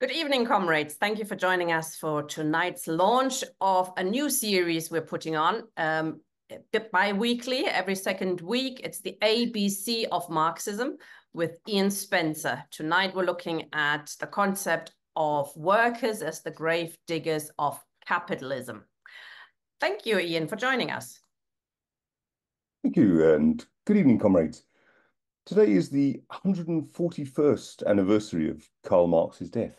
Good evening, comrades. Thank you for joining us for tonight's launch of a new series we're putting on um, bi-weekly, every second week. It's the ABC of Marxism with Ian Spencer. Tonight we're looking at the concept of workers as the grave diggers of capitalism. Thank you, Ian, for joining us. Thank you, and good evening, comrades. Today is the 141st anniversary of Karl Marx's death.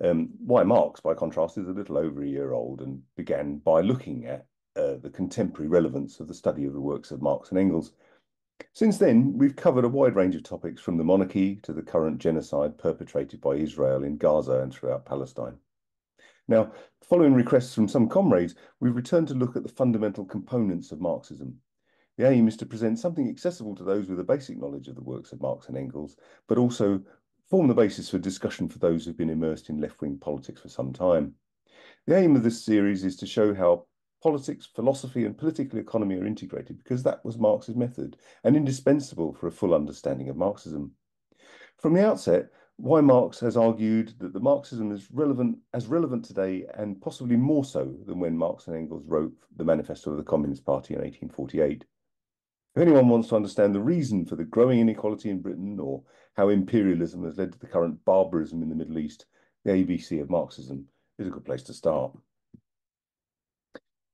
Um, why Marx, by contrast, is a little over a year old and began by looking at uh, the contemporary relevance of the study of the works of Marx and Engels. Since then, we've covered a wide range of topics from the monarchy to the current genocide perpetrated by Israel in Gaza and throughout Palestine. Now, following requests from some comrades, we've returned to look at the fundamental components of Marxism. The aim is to present something accessible to those with a basic knowledge of the works of Marx and Engels, but also form the basis for discussion for those who've been immersed in left-wing politics for some time. The aim of this series is to show how politics, philosophy, and political economy are integrated because that was Marx's method and indispensable for a full understanding of Marxism. From the outset, why Marx has argued that the Marxism is relevant as relevant today and possibly more so than when Marx and Engels wrote the Manifesto of the Communist Party in 1848. If anyone wants to understand the reason for the growing inequality in Britain or how imperialism has led to the current barbarism in the Middle East, the ABC of Marxism is a good place to start.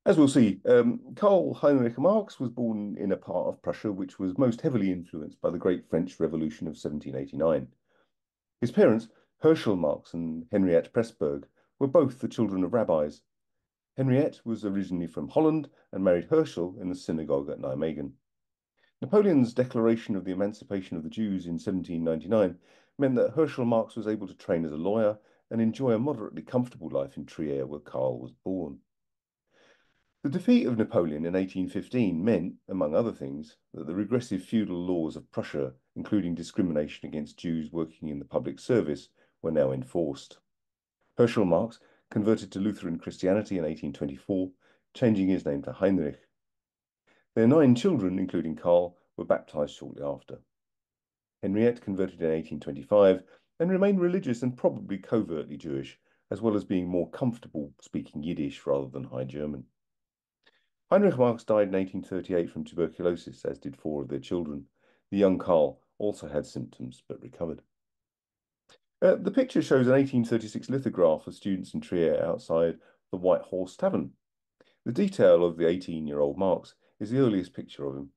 As we'll see, um, Karl Heinrich Marx was born in a part of Prussia which was most heavily influenced by the Great French Revolution of 1789. His parents, Herschel Marx and Henriette Pressburg, were both the children of rabbis. Henriette was originally from Holland and married Herschel in the synagogue at Nijmegen. Napoleon's declaration of the emancipation of the Jews in 1799 meant that Herschel Marx was able to train as a lawyer and enjoy a moderately comfortable life in Trier, where Karl was born. The defeat of Napoleon in 1815 meant, among other things, that the regressive feudal laws of Prussia, including discrimination against Jews working in the public service, were now enforced. Herschel Marx converted to Lutheran Christianity in 1824, changing his name to Heinrich. Their nine children, including Karl, were baptized shortly after. Henriette converted in 1825 and remained religious and probably covertly Jewish, as well as being more comfortable speaking Yiddish rather than High German. Heinrich Marx died in 1838 from tuberculosis, as did four of their children. The young Karl also had symptoms but recovered. Uh, the picture shows an 1836 lithograph of students in Trier outside the White Horse Tavern. The detail of the 18-year-old Marx is the earliest picture of him.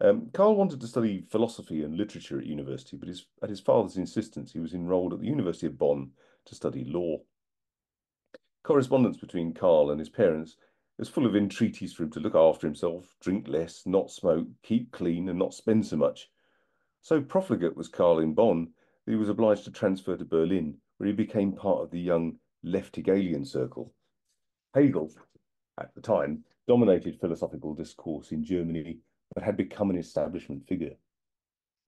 Um, Karl wanted to study philosophy and literature at university, but his, at his father's insistence, he was enrolled at the University of Bonn to study law. Correspondence between Karl and his parents was full of entreaties for him to look after himself, drink less, not smoke, keep clean, and not spend so much. So profligate was Karl in Bonn that he was obliged to transfer to Berlin, where he became part of the young left Hegelian circle. Hegel, at the time, dominated philosophical discourse in Germany, but had become an establishment figure.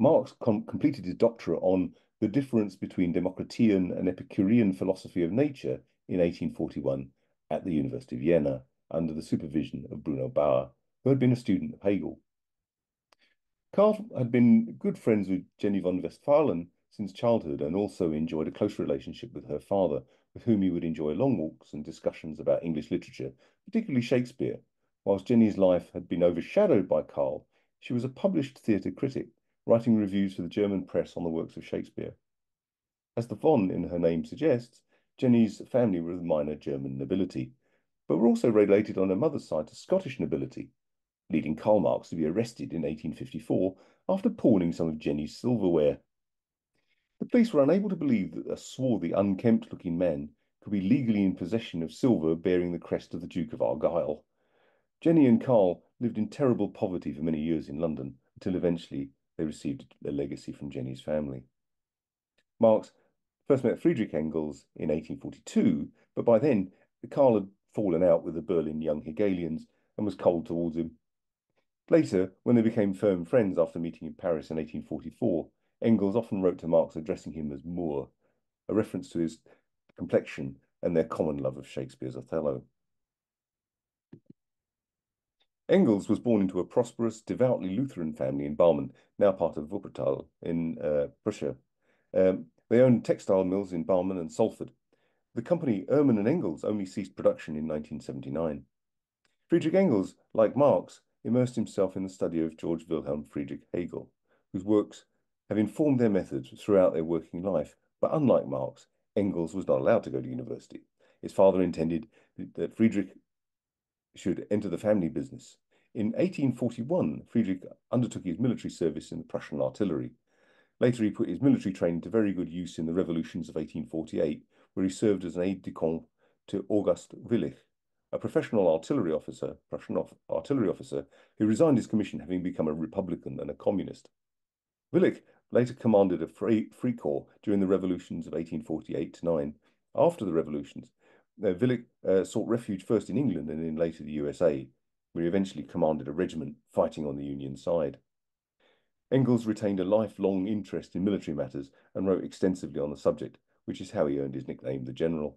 Marx com completed his doctorate on the difference between Democritean and Epicurean philosophy of nature in 1841 at the University of Vienna under the supervision of Bruno Bauer, who had been a student of Hegel. Karl had been good friends with Jenny von Westphalen since childhood and also enjoyed a close relationship with her father, with whom he would enjoy long walks and discussions about English literature, particularly Shakespeare, Whilst Jenny's life had been overshadowed by Karl, she was a published theatre critic, writing reviews for the German press on the works of Shakespeare. As the von in her name suggests, Jenny's family were of minor German nobility, but were also related on her mother's side to Scottish nobility, leading Karl Marx to be arrested in 1854 after pawning some of Jenny's silverware. The police were unable to believe that a swarthy, unkempt-looking man could be legally in possession of silver bearing the crest of the Duke of Argyll. Jenny and Karl lived in terrible poverty for many years in London until eventually they received a legacy from Jenny's family. Marx first met Friedrich Engels in 1842, but by then Karl had fallen out with the Berlin Young Hegelians and was cold towards him. Later, when they became firm friends after meeting in Paris in 1844, Engels often wrote to Marx addressing him as Moor, a reference to his complexion and their common love of Shakespeare's Othello. Engels was born into a prosperous, devoutly Lutheran family in Barmen, now part of Wuppertal in uh, Prussia. Um, They owned textile mills in Barmen and Salford. The company Ermen and Engels only ceased production in 1979. Friedrich Engels, like Marx, immersed himself in the study of George Wilhelm Friedrich Hegel, whose works have informed their methods throughout their working life. But unlike Marx, Engels was not allowed to go to university. His father intended that Friedrich should enter the family business. In 1841, Friedrich undertook his military service in the Prussian artillery. Later, he put his military training to very good use in the revolutions of 1848, where he served as an aide-de-camp to August Willich, a professional artillery officer, Prussian artillery officer, who resigned his commission having become a Republican and a communist. Willich later commanded a free, free corps during the revolutions of 1848 to 9. After the revolutions, Willich uh, sought refuge first in England and then later the USA, where he eventually commanded a regiment fighting on the Union side. Engels retained a lifelong interest in military matters and wrote extensively on the subject, which is how he earned his nickname, the General.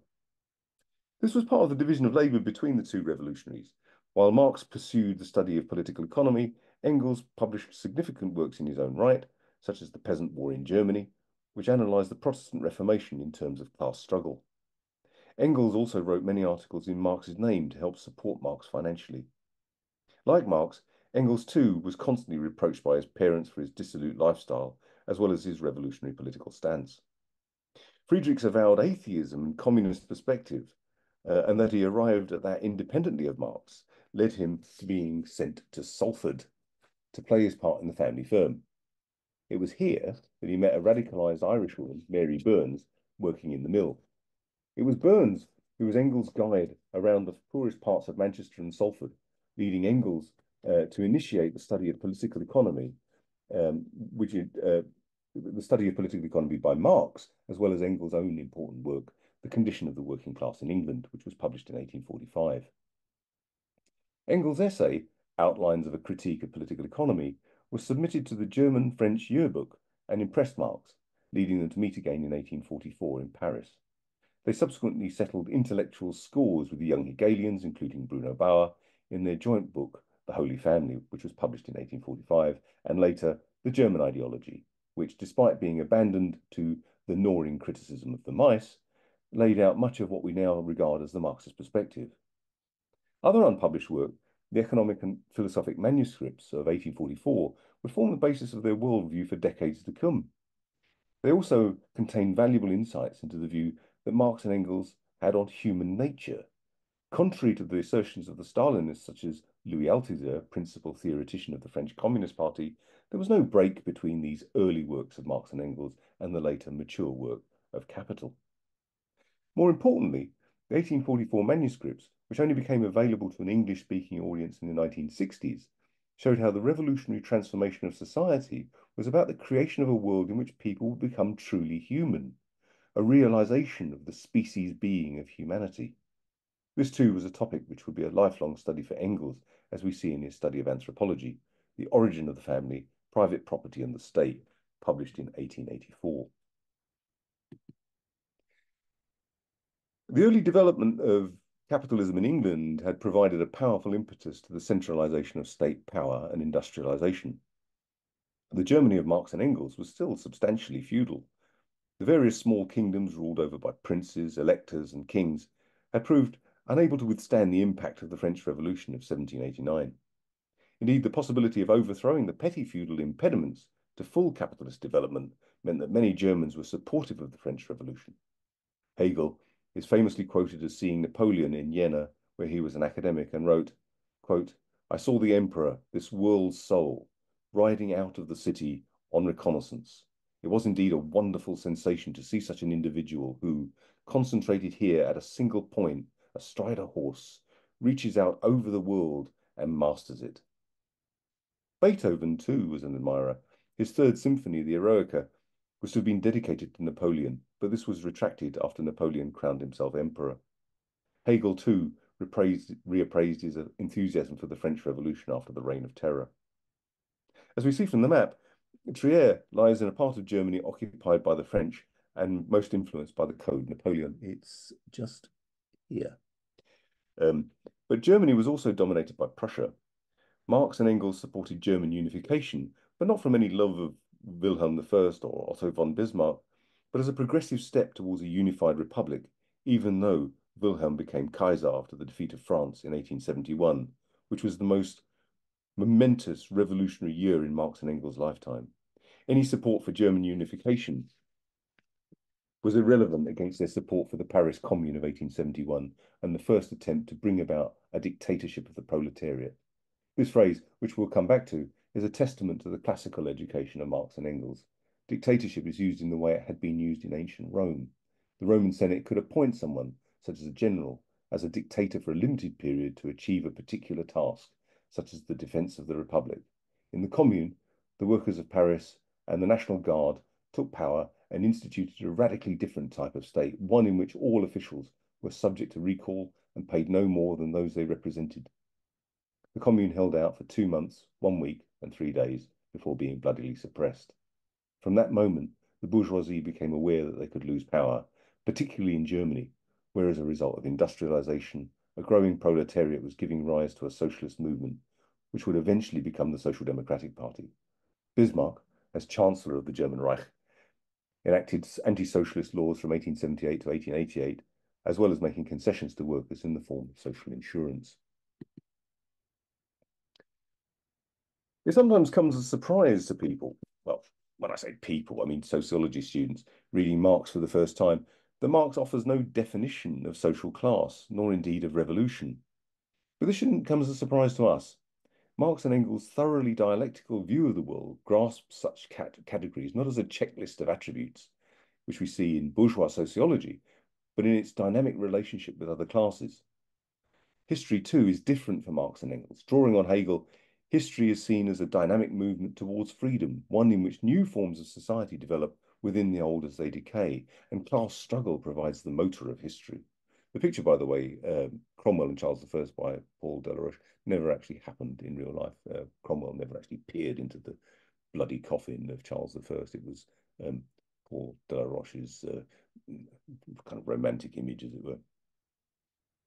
This was part of the division of labour between the two revolutionaries. While Marx pursued the study of political economy, Engels published significant works in his own right, such as The Peasant War in Germany, which analysed the Protestant Reformation in terms of class struggle. Engels also wrote many articles in Marx's name to help support Marx financially. Like Marx, Engels too was constantly reproached by his parents for his dissolute lifestyle, as well as his revolutionary political stance. Friedrich's avowed atheism and communist perspective, uh, and that he arrived at that independently of Marx, led him to being sent to Salford to play his part in the family firm. It was here that he met a radicalized Irishwoman, Mary Burns, working in the mill. It was Burns who was Engels' guide around the poorest parts of Manchester and Salford, leading Engels uh, to initiate the study of political economy, um, which is, uh, the study of political economy by Marx, as well as Engels' own important work, The Condition of the Working Class in England, which was published in 1845. Engels' essay, Outlines of a Critique of Political Economy, was submitted to the German-French yearbook and impressed Marx, leading them to meet again in 1844 in Paris. They subsequently settled intellectual scores with the young Hegelians, including Bruno Bauer, in their joint book, The Holy Family, which was published in 1845, and later, The German Ideology, which, despite being abandoned to the gnawing criticism of the mice, laid out much of what we now regard as the Marxist perspective. Other unpublished work the economic and philosophic manuscripts of 1844 would form the basis of their worldview for decades to come. They also contain valuable insights into the view that Marx and Engels had on human nature. Contrary to the assertions of the Stalinists, such as Louis Althusser, principal theoretician of the French Communist Party, there was no break between these early works of Marx and Engels and the later mature work of Capital. More importantly, the 1844 manuscripts which only became available to an English speaking audience in the 1960s, showed how the revolutionary transformation of society was about the creation of a world in which people would become truly human, a realization of the species being of humanity. This too was a topic which would be a lifelong study for Engels, as we see in his study of anthropology, The Origin of the Family, Private Property and the State, published in 1884. The early development of capitalism in England had provided a powerful impetus to the centralization of state power and industrialization. The Germany of Marx and Engels was still substantially feudal. The various small kingdoms ruled over by princes, electors, and kings had proved unable to withstand the impact of the French Revolution of 1789. Indeed, the possibility of overthrowing the petty feudal impediments to full capitalist development meant that many Germans were supportive of the French Revolution. Hegel is famously quoted as seeing Napoleon in Jena, where he was an academic, and wrote, quote, I saw the emperor, this world's soul, riding out of the city on reconnaissance. It was indeed a wonderful sensation to see such an individual who, concentrated here at a single point, astride a horse, reaches out over the world and masters it. Beethoven, too, was an admirer. His third symphony, the Eroica, was to have been dedicated to Napoleon, but this was retracted after Napoleon crowned himself emperor. Hegel, too, reappraised, reappraised his enthusiasm for the French Revolution after the Reign of Terror. As we see from the map, Trier lies in a part of Germany occupied by the French and most influenced by the Code Napoleon. It's just here. Um, but Germany was also dominated by Prussia. Marx and Engels supported German unification, but not from any love of Wilhelm I or Otto von Bismarck, but as a progressive step towards a unified republic, even though Wilhelm became Kaiser after the defeat of France in 1871, which was the most momentous revolutionary year in Marx and Engels' lifetime. Any support for German unification was irrelevant against their support for the Paris Commune of 1871 and the first attempt to bring about a dictatorship of the proletariat. This phrase, which we'll come back to, is a testament to the classical education of Marx and Engels. Dictatorship is used in the way it had been used in ancient Rome. The Roman Senate could appoint someone, such as a general, as a dictator for a limited period to achieve a particular task, such as the defense of the Republic. In the Commune, the workers of Paris and the National Guard took power and instituted a radically different type of state, one in which all officials were subject to recall and paid no more than those they represented. The Commune held out for two months, one week, and three days before being bloodily suppressed. From that moment, the bourgeoisie became aware that they could lose power, particularly in Germany, where as a result of industrialization, a growing proletariat was giving rise to a socialist movement, which would eventually become the Social Democratic Party. Bismarck, as Chancellor of the German Reich, enacted anti-socialist laws from 1878 to 1888, as well as making concessions to workers in the form of social insurance. It sometimes comes as a surprise to people, well, when I say people, I mean sociology students, reading Marx for the first time, that Marx offers no definition of social class, nor indeed of revolution. But this shouldn't come as a surprise to us. Marx and Engels' thoroughly dialectical view of the world grasps such cat categories not as a checklist of attributes, which we see in bourgeois sociology, but in its dynamic relationship with other classes. History, too, is different for Marx and Engels. Drawing on Hegel, history is seen as a dynamic movement towards freedom, one in which new forms of society develop within the old as they decay, and class struggle provides the motor of history. The picture, by the way, um, Cromwell and Charles I by Paul Delaroche, never actually happened in real life. Uh, Cromwell never actually peered into the bloody coffin of Charles I. It was um, Paul Delaroche's uh, kind of romantic image, as it were.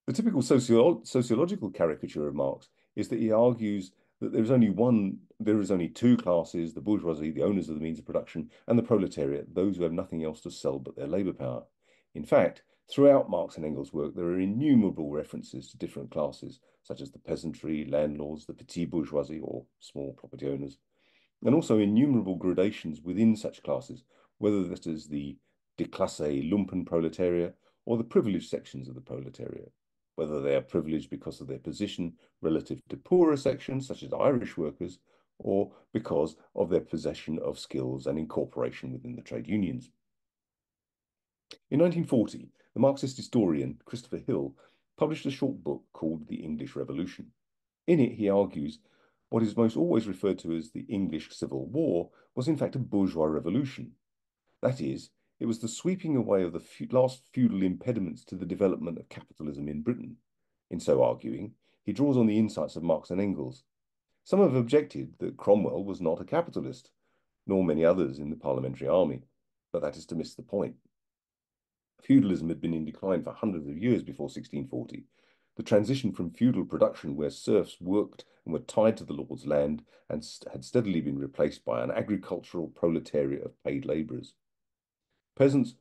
The typical socio sociological caricature of Marx is that he argues that there is only one, there is only two classes, the bourgeoisie, the owners of the means of production, and the proletariat, those who have nothing else to sell but their labor power. In fact, throughout Marx and Engels' work, there are innumerable references to different classes, such as the peasantry, landlords, the petit bourgeoisie, or small property owners, and also innumerable gradations within such classes, whether that is the déclassé lumpen proletariat or the privileged sections of the proletariat whether they are privileged because of their position relative to poorer sections, such as Irish workers, or because of their possession of skills and incorporation within the trade unions. In 1940, the Marxist historian Christopher Hill published a short book called The English Revolution. In it, he argues what is most always referred to as the English Civil War was in fact a bourgeois revolution. That is, it was the sweeping away of the last feudal impediments to the development of capitalism in Britain. In so arguing, he draws on the insights of Marx and Engels. Some have objected that Cromwell was not a capitalist, nor many others in the parliamentary army, but that is to miss the point. Feudalism had been in decline for hundreds of years before 1640. The transition from feudal production, where serfs worked and were tied to the lord's land, and had steadily been replaced by an agricultural proletariat of paid labourers. Peasants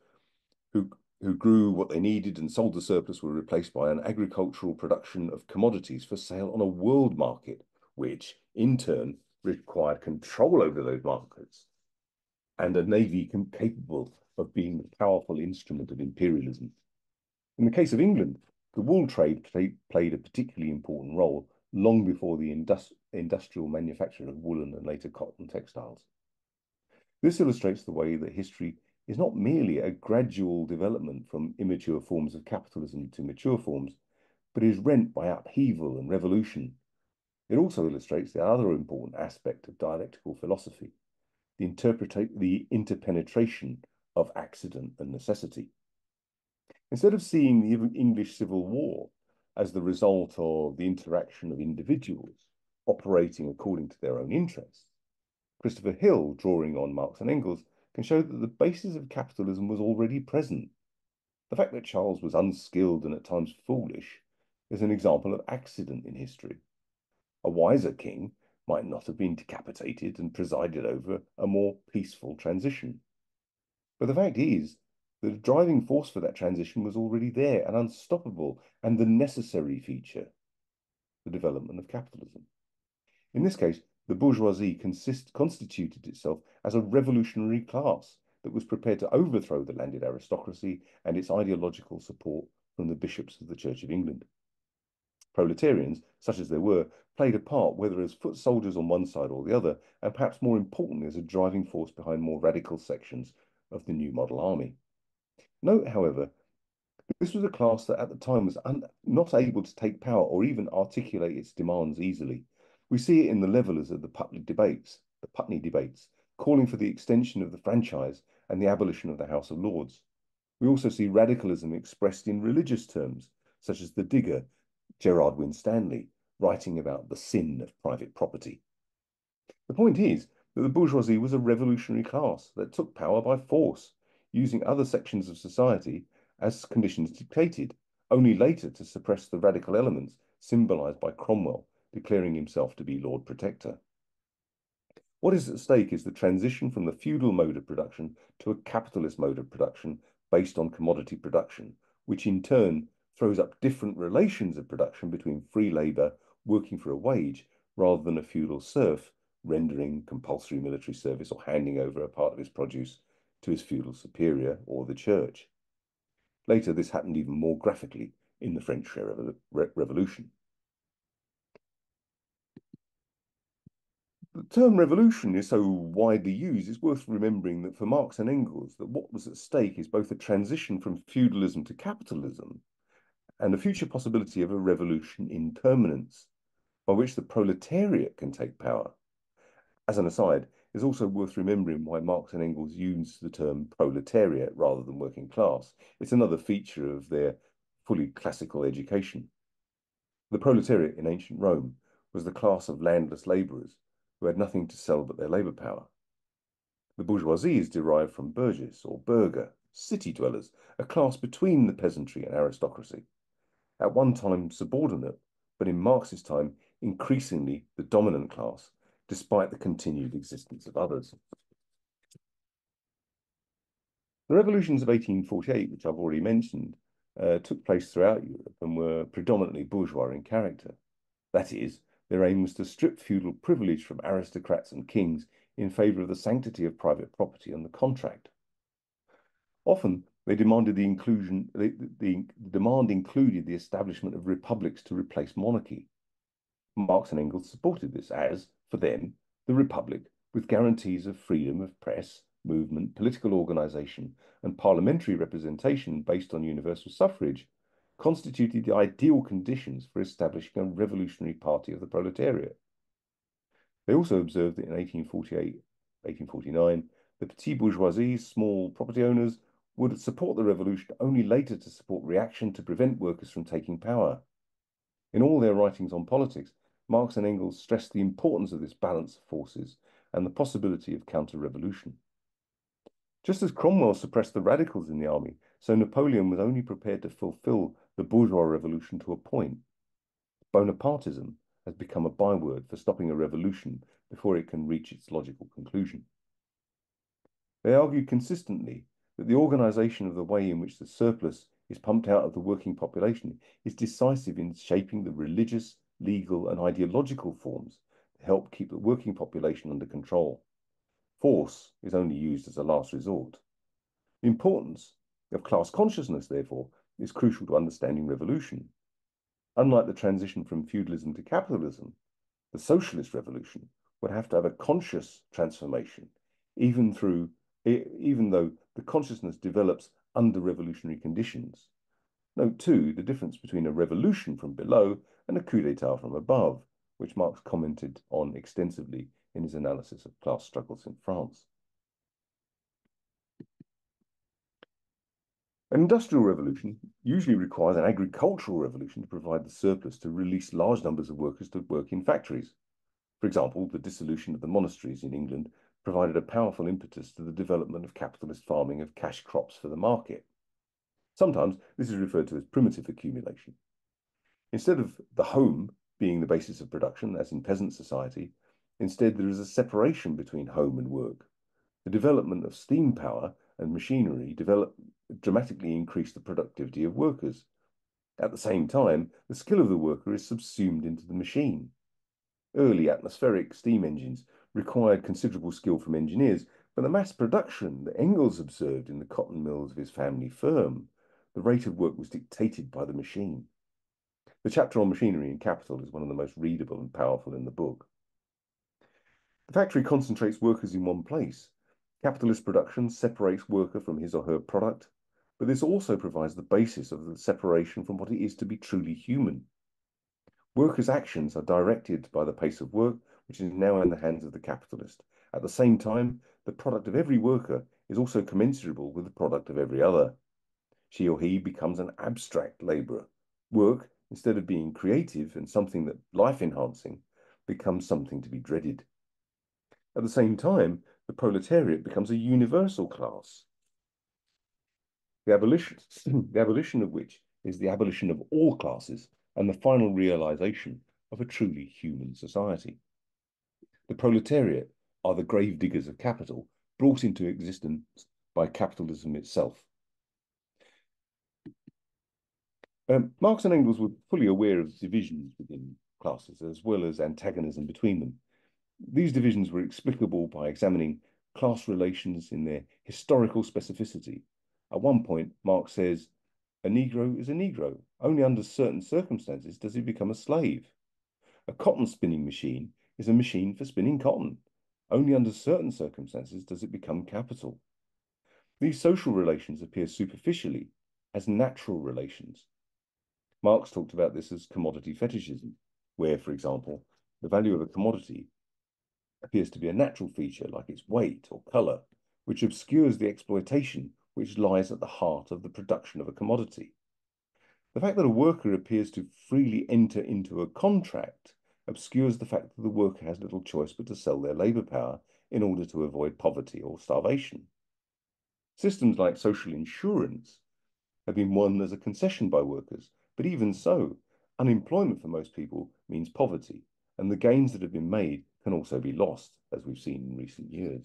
who, who grew what they needed and sold the surplus were replaced by an agricultural production of commodities for sale on a world market, which in turn required control over those markets and a navy capable of being a powerful instrument of imperialism. In the case of England, the wool trade played, a particularly important role long before the industri industrial manufacture of woolen and later cotton textiles. This illustrates the way that history is not merely a gradual development from immature forms of capitalism to mature forms, but is rent by upheaval and revolution. It also illustrates the other important aspect of dialectical philosophy, the, the interpenetration of accident and necessity. Instead of seeing the English Civil War as the result of the interaction of individuals operating according to their own interests, Christopher Hill, drawing on Marx and Engels, can show that the basis of capitalism was already present. The fact that Charles was unskilled and at times foolish is an example of accident in history. A wiser king might not have been decapitated and presided over a more peaceful transition. But the fact is, that the driving force for that transition was already there and unstoppable and the necessary feature, the development of capitalism. In this case, the bourgeoisie consist, constituted itself as a revolutionary class that was prepared to overthrow the landed aristocracy and its ideological support from the bishops of the Church of England. Proletarians, such as there were, played a part whether as foot soldiers on one side or the other, and perhaps more importantly as a driving force behind more radical sections of the new model army. Note, however, this was a class that at the time was not able to take power or even articulate its demands easily. We see it in the levelers of the Putney debates, the Putney debates, calling for the extension of the franchise and the abolition of the House of Lords. We also see radicalism expressed in religious terms, such as the digger Gerard Winstanley writing about the sin of private property. The point is that the bourgeoisie was a revolutionary class that took power by force, using other sections of society as conditions dictated, only later to suppress the radical elements symbolized by Cromwell declaring himself to be Lord Protector. What is at stake is the transition from the feudal mode of production to a capitalist mode of production based on commodity production, which in turn throws up different relations of production between free labour working for a wage rather than a feudal serf rendering compulsory military service or handing over a part of his produce to his feudal superior or the church. Later, this happened even more graphically in the French Revolution. The term revolution is so widely used, it's worth remembering that for Marx and Engels, that what was at stake is both a transition from feudalism to capitalism and the future possibility of a revolution in permanence, by which the proletariat can take power. As an aside, it's also worth remembering why Marx and Engels use the term proletariat rather than working class. It's another feature of their fully classical education. The proletariat in ancient Rome was the class of landless labourers who had nothing to sell but their labour power. The bourgeoisie is derived from burgess or burgher, city dwellers, a class between the peasantry and aristocracy at one time subordinate, but in Marx's time, increasingly the dominant class, despite the continued existence of others. The revolutions of 1848, which I've already mentioned, uh, took place throughout Europe and were predominantly bourgeois in character. That is, their aim was to strip feudal privilege from aristocrats and kings in favour of the sanctity of private property and the contract. Often, they demanded the inclusion, the, the, demand included the establishment of republics to replace monarchy. Marx and Engels supported this as, for them, the republic, with guarantees of freedom of press, movement, political organisation, and parliamentary representation based on universal suffrage, constituted the ideal conditions for establishing a revolutionary party of the proletariat. They also observed that in 1848 1849, the petit bourgeoisie, small property owners, would support the revolution only later to support reaction to prevent workers from taking power. In all their writings on politics, Marx and Engels stressed the importance of this balance of forces and the possibility of counter-revolution. Just as Cromwell suppressed the radicals in the army, so Napoleon was only prepared to fulfill the bourgeois revolution to a point. Bonapartism has become a byword for stopping a revolution before it can reach its logical conclusion. They argue consistently that the organisation of the way in which the surplus is pumped out of the working population is decisive in shaping the religious, legal, and ideological forms to help keep the working population under control. Force is only used as a last resort. The importance of class consciousness, therefore, is crucial to understanding revolution. Unlike the transition from feudalism to capitalism, the socialist revolution would have to have a conscious transformation, even through even though the consciousness develops under revolutionary conditions. Note too the difference between a revolution from below and a coup d'etat from above, which Marx commented on extensively in his analysis of class struggles in France. An industrial revolution usually requires an agricultural revolution to provide the surplus to release large numbers of workers to work in factories. For example, the dissolution of the monasteries in England provided a powerful impetus to the development of capitalist farming of cash crops for the market. Sometimes this is referred to as primitive accumulation. Instead of the home being the basis of production, as in peasant society, instead there is a separation between home and work. The development of steam power and machinery develop, dramatically increase the productivity of workers. At the same time, the skill of the worker is subsumed into the machine. Early atmospheric steam engines required considerable skill from engineers, but the mass production that Engels observed in the cotton mills of his family firm, the rate of work was dictated by the machine. The chapter on machinery and capital is one of the most readable and powerful in the book. The factory concentrates workers in one place. Capitalist production separates worker from his or her product, but this also provides the basis of the separation from what it is to be truly human. Workers' actions are directed by the pace of work, which is now in the hands of the capitalist. At the same time, the product of every worker is also commensurable with the product of every other. She or he becomes an abstract labourer. Work, instead of being creative and something that life enhancing, becomes something to be dreaded. At the same time, the proletariat becomes a universal class the abolition, the abolition of which is the abolition of all classes and the final realization of a truly human society. The proletariat are the grave diggers of capital brought into existence by capitalism itself. Um, Marx and Engels were fully aware of divisions within classes as well as antagonism between them. These divisions were explicable by examining class relations in their historical specificity at one point, Marx says, a Negro is a Negro. Only under certain circumstances does he become a slave. A cotton spinning machine is a machine for spinning cotton. Only under certain circumstances does it become capital. These social relations appear superficially as natural relations. Marx talked about this as commodity fetishism, where, for example, the value of a commodity appears to be a natural feature like its weight or colour, which obscures the exploitation which lies at the heart of the production of a commodity. The fact that a worker appears to freely enter into a contract obscures the fact that the worker has little choice but to sell their labour power in order to avoid poverty or starvation. Systems like social insurance have been won as a concession by workers, but even so, unemployment for most people means poverty, and the gains that have been made can also be lost, as we've seen in recent years.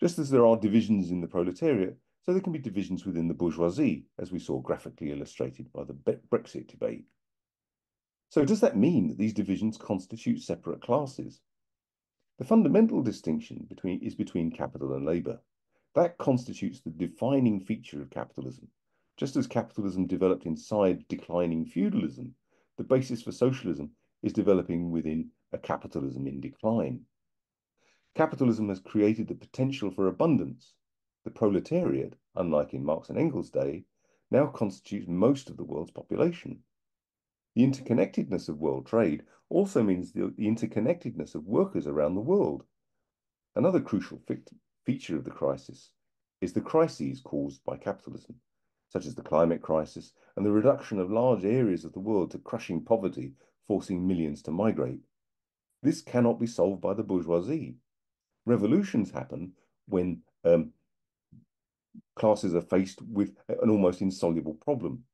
Just as there are divisions in the proletariat, so there can be divisions within the bourgeoisie, as we saw graphically illustrated by the Brexit debate. So does that mean that these divisions constitute separate classes? The fundamental distinction between, is between capital and labour. That constitutes the defining feature of capitalism. Just as capitalism developed inside declining feudalism, the basis for socialism is developing within a capitalism in decline. Capitalism has created the potential for abundance. The proletariat, unlike in Marx and Engels' day, now constitutes most of the world's population. The interconnectedness of world trade also means the, the interconnectedness of workers around the world. Another crucial feature of the crisis is the crises caused by capitalism, such as the climate crisis and the reduction of large areas of the world to crushing poverty, forcing millions to migrate. This cannot be solved by the bourgeoisie. Revolutions happen when um, classes are faced with an almost insoluble problem.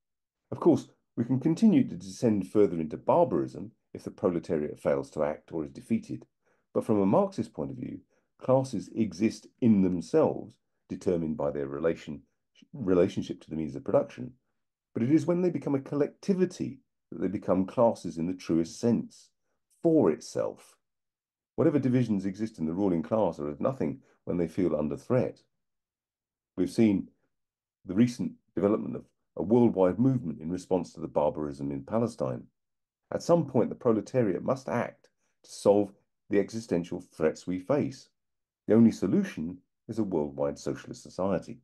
Of course, we can continue to descend further into barbarism if the proletariat fails to act or is defeated. But from a Marxist point of view, classes exist in themselves, determined by their relation, relationship to the means of production. But it is when they become a collectivity that they become classes in the truest sense, for itself, Whatever divisions exist in the ruling class are as nothing when they feel under threat. We've seen the recent development of a worldwide movement in response to the barbarism in Palestine. At some point, the proletariat must act to solve the existential threats we face. The only solution is a worldwide socialist society.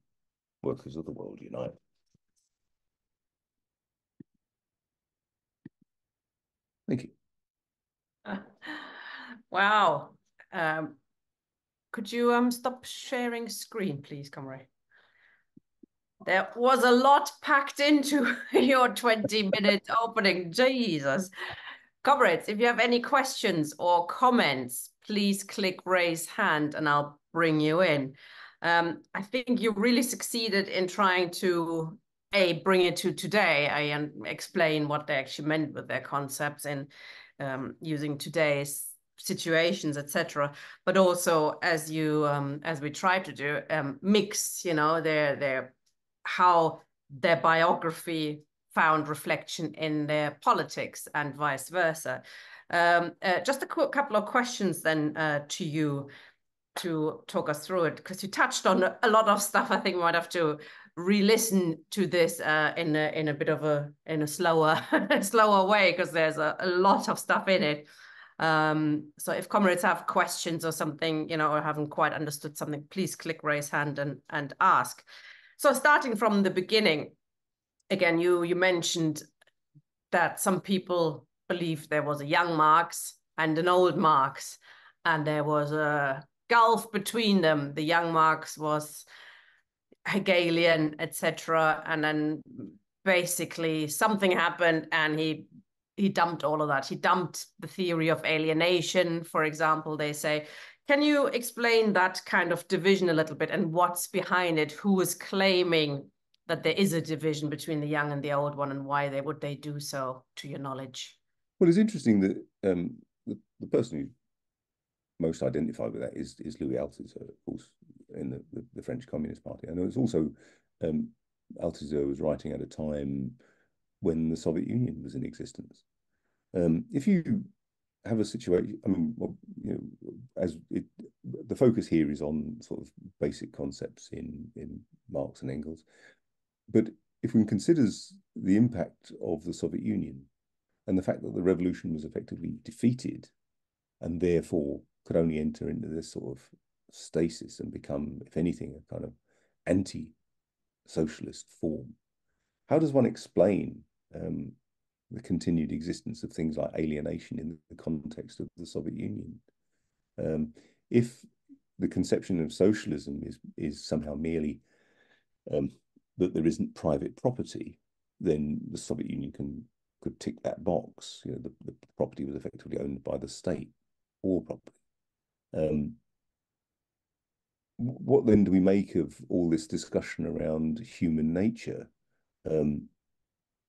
Workers of the world unite. Thank you. Wow. Um, could you um stop sharing screen, please, Comrade? There was a lot packed into your 20 minute opening. Jesus. Comrades, if you have any questions or comments, please click raise hand and I'll bring you in. Um, I think you really succeeded in trying to a bring it to today. I explain what they actually meant with their concepts and um, using today's situations, etc. But also, as you um, as we try to do, um, mix, you know, their their how their biography found reflection in their politics and vice versa. Um, uh, just a couple of questions then uh, to you to talk us through it because you touched on a lot of stuff. I think we might have to re-listen to this uh, in a in a bit of a in a slower slower way because there's a, a, lot of stuff in it. Um, so if comrades have questions or something, you know, or haven't quite understood something, please click raise hand and and ask. So starting from the beginning, again, you you mentioned that some people believe there was a young Marx and an old Marx, and there was a gulf between them. The young Marx was Hegelian, etc., and then basically something happened, and he he dumped all of that. He dumped the theory of alienation, for example. They say, can you explain that kind of division a little bit and what's behind it? Who is claiming that there is a division between the young and the old one, and why they would they do so? To your knowledge. Well, it's interesting that um, the, the person who most identified with that is is Louis Althusser, of course, in the, the, the French Communist Party. And it was also um, Althusser was writing at a time when the Soviet Union was in existence. Um, if you have a situation, I mean, well, you know, as it, the focus here is on sort of basic concepts in in Marx and Engels, but if one considers the impact of the Soviet Union and the fact that the revolution was effectively defeated and therefore could only enter into this sort of stasis and become, if anything, a kind of anti socialist form. How does one explain um, the continued existence of things like alienation in the context of the Soviet Union? Um, if the conception of socialism is is somehow merely um, that there isn't private property, then the Soviet Union can could tick that box. You know, the, the property was effectively owned by the state, all property. Um, what then do we make of all this discussion around human nature? Um,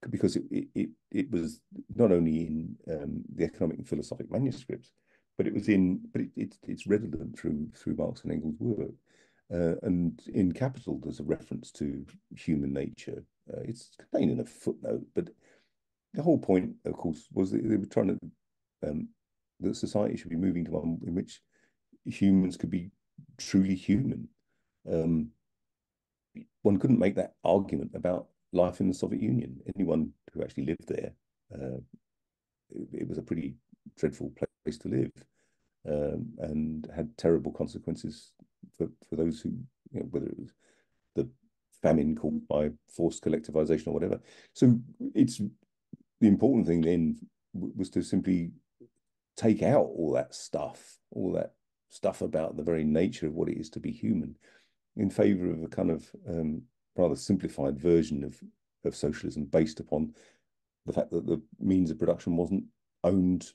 because it, it it was not only in um, the economic and philosophic manuscripts, but it was in but it, it it's redolent through through Marx and Engels' work. Uh, and in Capital, there's a reference to human nature. Uh, it's contained in a footnote, but the whole point, of course, was that they were trying to um, that society should be moving to one in which humans could be truly human. Um, one couldn't make that argument about life in the Soviet Union. Anyone who actually lived there, uh, it, it, was a pretty dreadful place to live, um, and had terrible consequences for, for those who, you know, whether it was the famine caused by forced collectivization or whatever. So it's the important thing then was to simply take out all that stuff, all that stuff about the very nature of what it is to be human in favor of a kind of um, rather simplified version of, of socialism based upon the fact that the means of production wasn't owned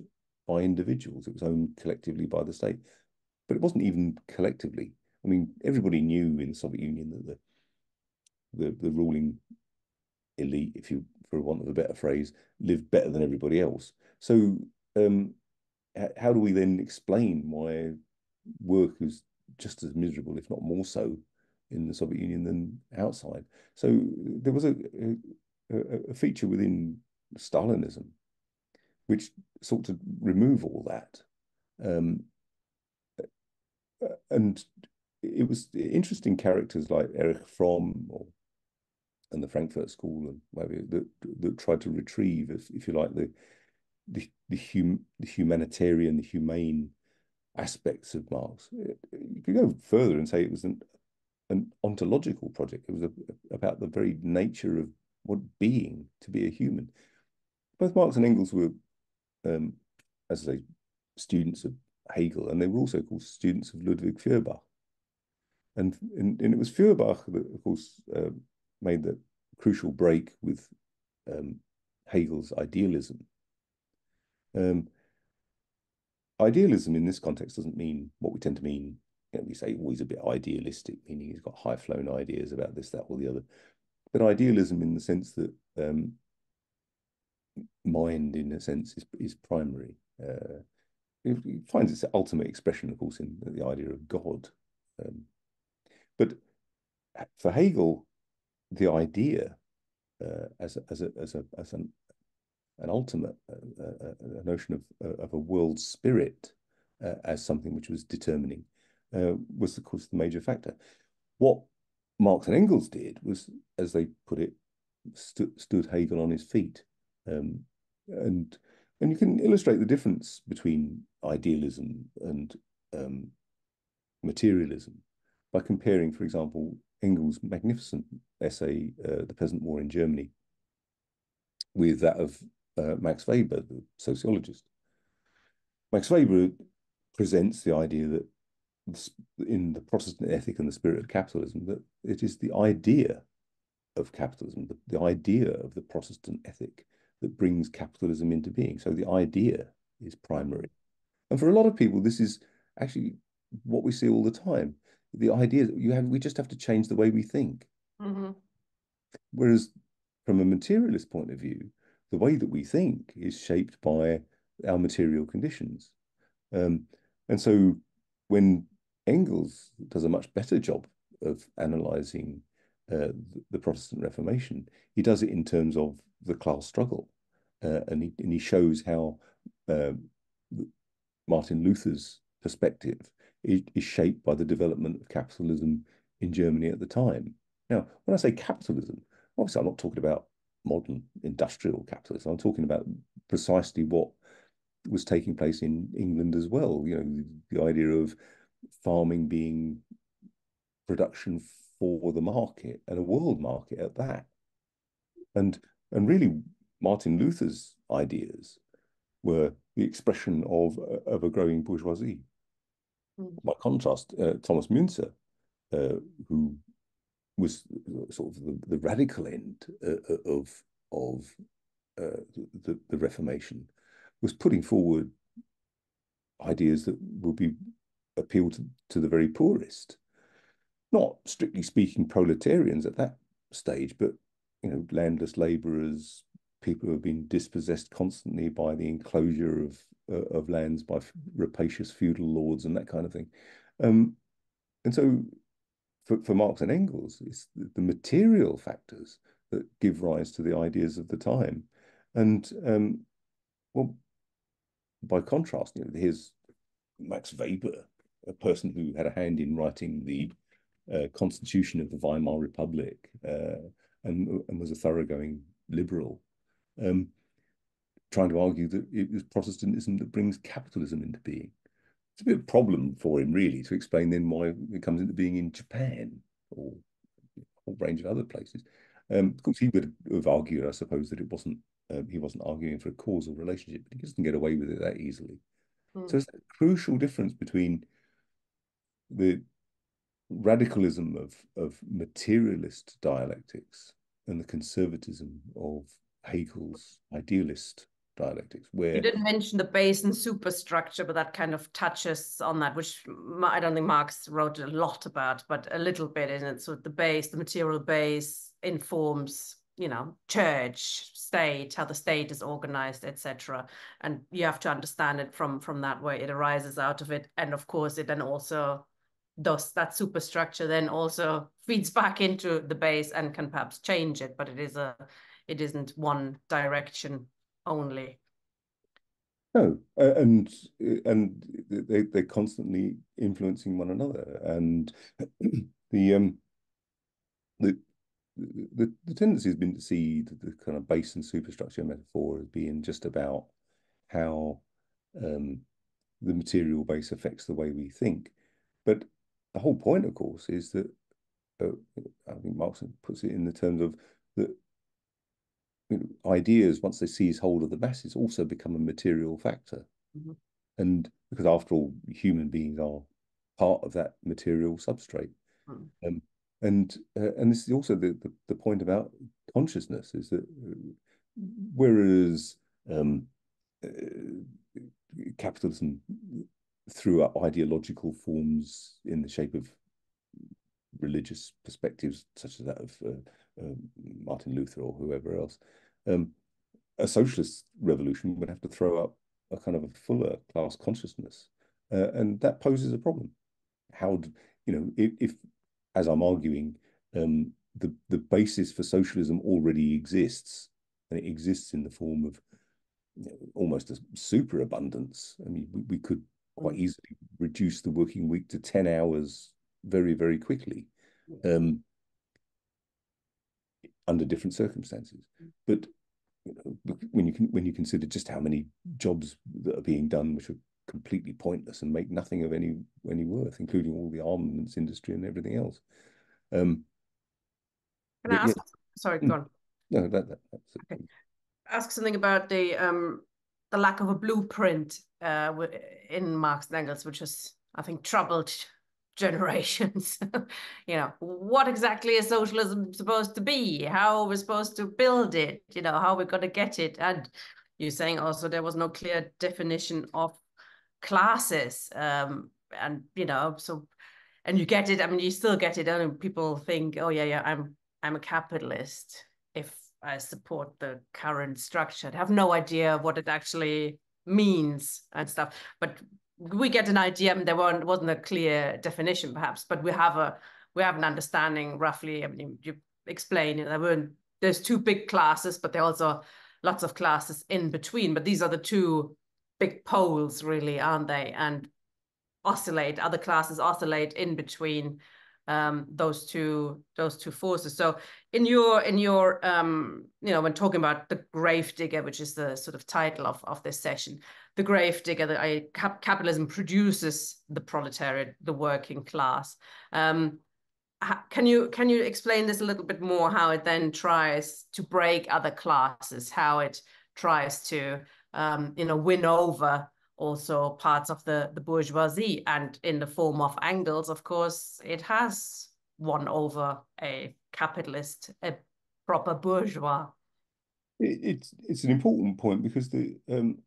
by individuals, it was owned collectively by the state. But it wasn't even collectively. I mean, everybody knew in the Soviet Union that the the, the ruling elite, if you for want of a better phrase, lived better than everybody else. So um, how do we then explain why work is just as miserable, if not more so, in the Soviet Union than outside. So there was a, a, a feature within Stalinism which sought to remove all that. Um, and it was interesting characters like Erich Fromm or, and the Frankfurt School and maybe that, that tried to retrieve, if, if you like, the the the, hum, the humanitarian, the humane aspects of Marx. You could go further and say it was an, an ontological project. It was a, about the very nature of what being to be a human. Both Marx and Engels were, um, as I say, students of Hegel, and they were also called students of Ludwig Feuerbach. And, and, and it was Feuerbach that, of course, uh, made the crucial break with um, Hegel's idealism. Um, idealism in this context doesn't mean what we tend to mean. You know, we say always a bit idealistic, meaning he's got high flown ideas about this, that, or the other. But idealism in the sense that um, mind, in a sense, is is primary. Uh, it finds its ultimate expression, of course, in the idea of God. Um, but for Hegel, the idea uh, as a, as a, as a, as an, an ultimate uh, uh, a notion of uh, of a world spirit uh, as something which was determining uh, was, of course, the major factor. What Marx and Engels did was, as they put it, st stood Hegel on his feet, um, and and you can illustrate the difference between idealism and um, materialism by comparing, for example, Engels' magnificent essay, uh, The Peasant War in Germany, with that of uh, Max Weber, the sociologist. Max Weber presents the idea that in the Protestant ethic and the spirit of capitalism, that it is the idea of capitalism, the, the idea of the Protestant ethic that brings capitalism into being. So the idea is primary. And for a lot of people, this is actually what we see all the time. The idea that you have, we just have to change the way we think. Mm-hmm. Whereas from a materialist point of view, the way that we think is shaped by our material conditions. Um, and so when Engels does a much better job of analyzing uh, the Protestant Reformation, he does it in terms of the class struggle. Uh, and, he, and he shows how uh, Martin Luther's perspective is, is, shaped by the development of capitalism in Germany at the time. Now, when I say capitalism, obviously I'm not talking about modern industrial capitalism. I'm talking about precisely what was taking place in England as well. You know, the idea of farming being production for the market and a world market at that. And and really Martin Luther's ideas were the expression of, of a growing bourgeoisie. Mm. By contrast, uh, Thomas Müntzer, uh, who was sort of the, the radical end uh, of of uh, the, the Reformation, was putting forward ideas that would be appeal to, to the very poorest. Not strictly speaking proletarians at that stage, but you know, landless laborers, people who have been dispossessed constantly by the enclosure of uh, of lands by rapacious feudal lords and that kind of thing. Um, and so, for, for Marx and Engels, it's the material factors that give rise to the ideas of the time. And um, well, by contrast, you know, here's Max Weber, a person who had a hand in writing the uh, constitution of the Weimar Republic uh, and, and was a thoroughgoing liberal, um, trying to argue that it was Protestantism that brings capitalism into being. It's a bit of a problem for him, really, to explain then why it comes into being in Japan or a whole range of other places. Um, of course, he would have argued, I suppose, that it wasn't um, he wasn't arguing for a causal relationship, but he doesn't get away with it that easily. Mm. So it's a crucial difference between the radicalism of, of materialist dialectics and the conservatism of Hegel's idealist dialectics. Where you didn't mention the base and superstructure, but that kind of touches on that, which I don't think Marx wrote a lot about, but a little bit in it. So the base, the material base, informs you know church state how the state is organized etc and you have to understand it from from that way it arises out of it and of course it then also thus that superstructure then also feeds back into the base and can perhaps change it but it is a it isn't one direction only no uh, and and they, they're constantly influencing one another and the um the the, the tendency has been to see the, the, kind of base and superstructure metaphor as being just about how um, the material base affects the way we think. But the whole point, of course, is that uh, I think Marx puts it in the terms of that you know, ideas, once they seize hold of the masses, also become a material factor. Mm-hmm. And because after all, human beings are part of that material substrate. Mm. Um, and uh, and this is also the, the, the point about consciousness is that uh, whereas um, uh, capitalism up ideological forms in the shape of religious perspectives, such as that of uh, uh, Martin Luther or whoever else. Um, a socialist revolution would have to throw up a kind of a fuller class consciousness, uh, and that poses a problem. How do, you know if, if, as I'm arguing, um, the the basis for socialism already exists, and it exists in the form of you know, almost a superabundance. I mean, we, we could quite mm. easily reduce the working week to ten hours very very quickly. Um, under different circumstances. Mm. But you know, when you can when you consider just how many jobs that are being done which are completely pointless and make nothing of any any worth, including all the armaments industry and everything else. Um, Can I ask? Yeah, sorry, go on. No, that, that that's okay. Ask something about the um the lack of a blueprint uh in Marx and Engels, which is I think troubled generations. you know, what exactly is socialism supposed to be? How we're supposed to build it? You know, how we're going to get it? And you're saying also there was no clear definition of classes. Um, and you know, so and you get it. I mean, you still get it. And people think, oh yeah, yeah, I'm I'm a capitalist if I support the current structure. I have no idea what it actually means and stuff. But we get an idea. I mean, there weren't, wasn't a clear definition, perhaps, but we have a we have an understanding roughly. I mean, you, explain it. There weren't there's two big classes, but there are also lots of classes in between. But these are the two big poles, really, aren't they? And oscillate. Other classes oscillate in between um, those two those two forces. So in your in your um, you know when talking about the grave digger, which is the sort of title of of this session, the grave digger that I cap capitalism produces the proletariat, the working class. Um, can you can you explain this a little bit more? How it then tries to break other classes, how it tries to um, you know win over also parts of the, the bourgeoisie. And in the form of Engels, of course, it has won over a capitalist, a proper bourgeois. It, it's it's an important point because the um,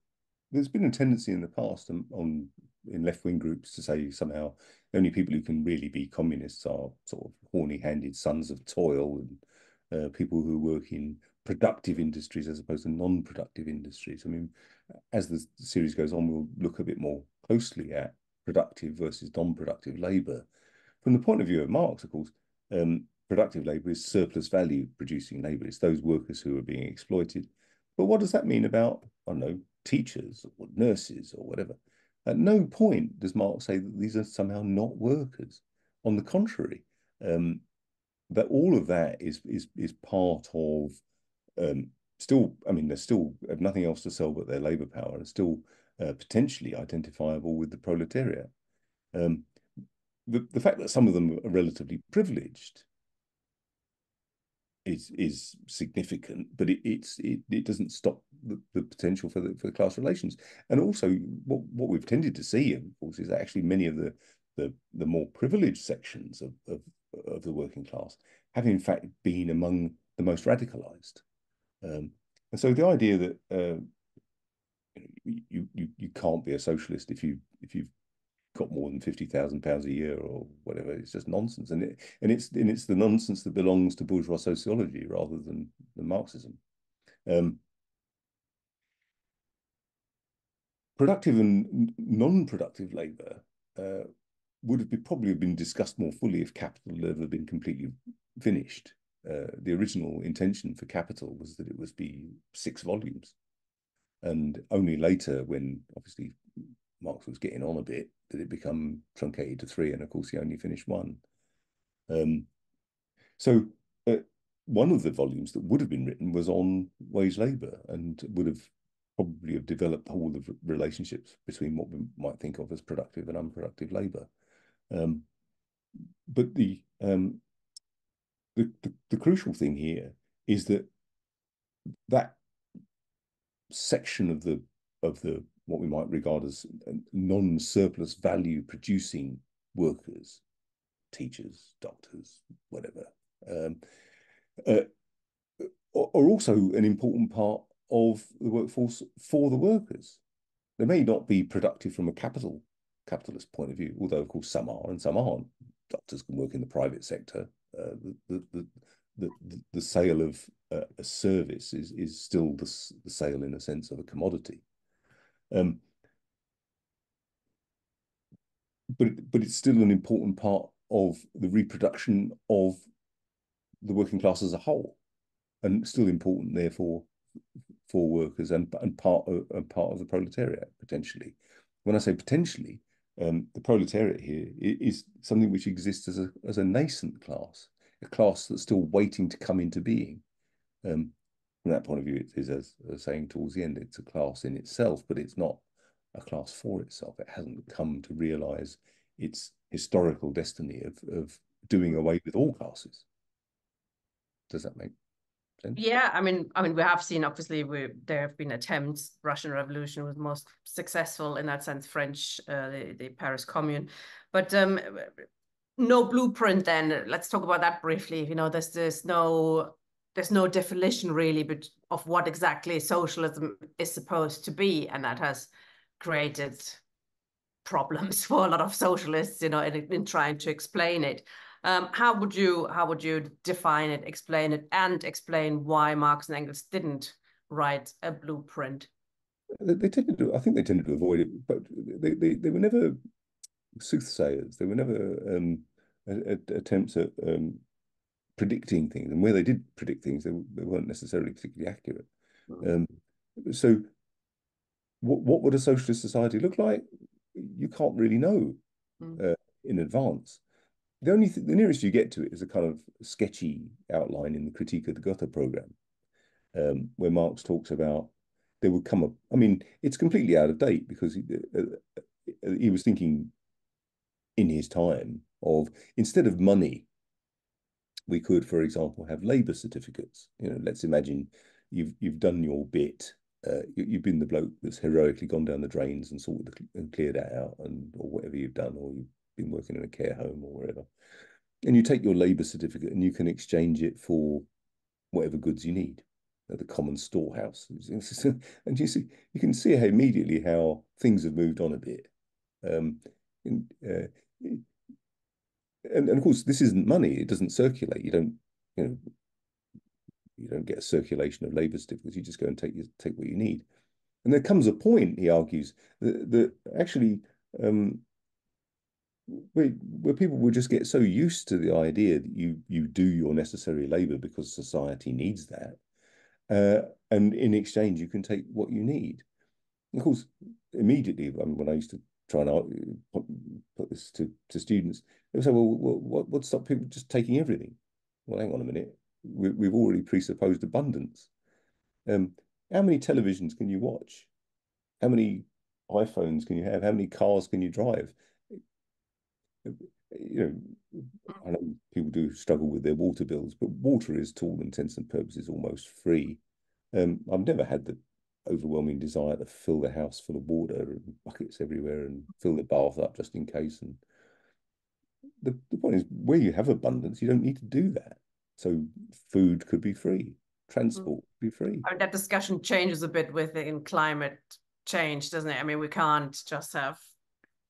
there's been a tendency in the past on, on in left wing groups to say somehow the only people who can really be communists are sort of horny handed sons of toil and uh, people who work in productive industries as opposed to non productive industries. I mean, as the series goes on, we'll look a bit more closely at productive versus non-productive labour. From the point of view of Marx, of course, um, productive labour is surplus value producing labour. It's those workers who are being exploited. But what does that mean about, I don't know, teachers or nurses or whatever? At no point does Marx say that these are somehow not workers. On the contrary, um, that all of that is is is part of um, still, I mean, they still have nothing else to sell but their labor power and still uh, potentially identifiable with the proletariat. Um, the, the fact that some of them are relatively privileged is is significant, but it it's it, it doesn't stop the, the potential for the for the class relations. And also, what what we've tended to see, of course, is that actually many of the the the more privileged sections of of, of the working class have in fact been among the most radicalized. Um, and so the idea that uh, you, you you can't be a socialist if you if you've got more than fifty thousand pounds a year or whatever, it's just nonsense. And it and it's and it's the nonsense that belongs to bourgeois sociology rather than, than Marxism. Um, productive and non-productive labour uh, would have been, probably have been discussed more fully if capital had ever been completely finished. Uh, the original intention for Capital was that it was be six volumes. And only later, when obviously Marx was getting on a bit, did it become truncated to three. And of course, he only finished one. Um, so uh, one of the volumes that would have been written was on wage labour and would have probably have developed all the relationships between what we might think of as productive and unproductive labour. Um, but the um, the, the, the crucial thing here is that that section of the of the what we might regard as non-surplus value producing workers, teachers, doctors, whatever, um, uh, are also an important part of the workforce for the workers. They may not be productive from a capital capitalist point of view, although of course some are and some aren't. Doctors can work in the private sector, the, the, the, sale of a service is, is still the, the sale in a sense of a commodity. Um, but but it's still an important part of the reproduction of the working class as a whole, and still important, therefore, for workers and and part of and part of the proletariat potentially. When I say potentially, um, the proletariat here is something which exists as a as a nascent class, a class that's still waiting to come into being. Um, from that point of view, it is as, as saying towards the end, it's a class in itself, but it's not a class for itself. It hasn't come to realize its historical destiny of, of doing away with all classes. Does that make Yeah, I mean, I mean, we have seen obviously we there have been attempts. Russian Revolution was most successful in that sense. French, uh, the, the Paris Commune, but um, no blueprint. Then let's talk about that briefly. You know, there's there's no there's no definition really, but of what exactly socialism is supposed to be, and that has created problems for a lot of socialists, you know, in, in trying to explain it. Um, how would you how would you define it, explain it, and explain why Marx and Engels didn't write a blueprint? They, they tended to, I think they tended to avoid it, but they they, they were never soothsayers. They were never um, a, a, attempts at um, predicting things, and where they did predict things, they, they weren't necessarily particularly accurate. Mm. Um, so, what what would a socialist society look like? you can't really know mm. uh, in advance. The only th the nearest you get to it is a kind of sketchy outline in the Critique of the Gotha program, um, where Marx talks about there would come a. I mean, it's completely out of date because he, uh, uh, he was thinking in his time of instead of money, we could, for example, have labour certificates. You know, let's imagine you've you've done your bit uh, you, have been the bloke that's heroically gone down the drains and sorted the, and cleared that out, and or whatever you've done, or you've been working in a care home or wherever, and you take your labour certificate and you can exchange it for whatever goods you need at the common storehouse, and you see you can see how immediately how things have moved on a bit. Um, in, uh, and, and of course, this isn't money; it doesn't circulate. You don't, you know, you don't get a circulation of labour certificates. You just go and take your, take what you need. And there comes a point, he argues, that, that actually um, where, where people will just get so used to the idea that you you do your necessary labour because society needs that, uh, and in exchange you can take what you need. Of course, immediately when I used to try and argue, put this to, to students, they would say, "Well, what what stop people just taking everything?" Well, hang on a minute we, have already presupposed abundance. Um, how many televisions can you watch? How many iPhones can you have? How many cars can you drive? You know, I know people do struggle with their water bills, but water is, to all intents and purposes, almost free. Um, I've never had the overwhelming desire to fill the house full of water and buckets everywhere and fill the bath up just in case. And the, the point is, where you have abundance, you don't need to do that. So food could be free, transport mm. be free. I mean, that discussion changes a bit within climate change, doesn't it? I mean, we can't just have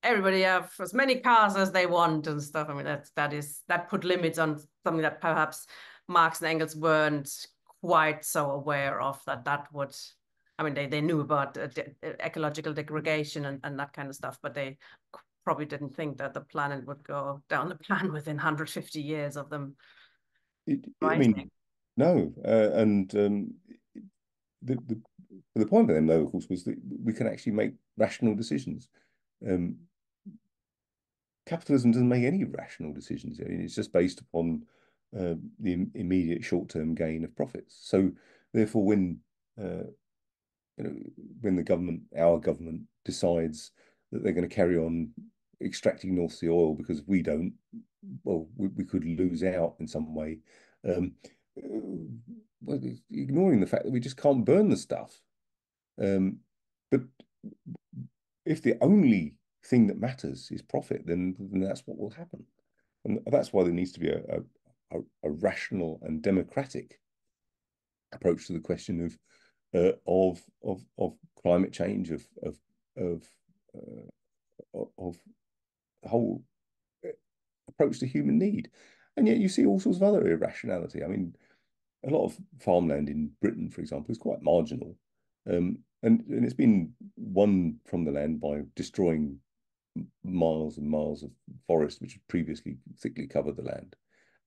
everybody have as many cars as they want and stuff. I mean, that that is that put limits on something that perhaps Marx and Engels weren't quite so aware of. That that would, I mean, they they knew about uh, ecological degradation and and that kind of stuff, but they probably didn't think that the planet would go down the plan within 150 years of them it, I mean, no, uh, and um, the, the the point of them, though, of course, was that we can actually make rational decisions. Um, capitalism doesn't make any rational decisions. I mean, it's just based upon uh, the immediate short-term gain of profits. So, therefore, when uh, you know when the government, our government, decides that they're going to carry on extracting North Sea oil because we don't, well, we, we could lose out in some way. Um, well, ignoring the fact that we just can't burn the stuff. Um, but if the only thing that matters is profit, then, then that's what will happen. And that's why there needs to be a, a, a rational and democratic approach to the question of uh, of of of climate change, of of of uh, of whole uh, approach to human need. And yet you see all sorts of other irrationality. I mean, a lot of farmland in Britain, for example, is quite marginal. Um, and, and it's been won from the land by destroying miles and miles of forest which had previously thickly covered the land.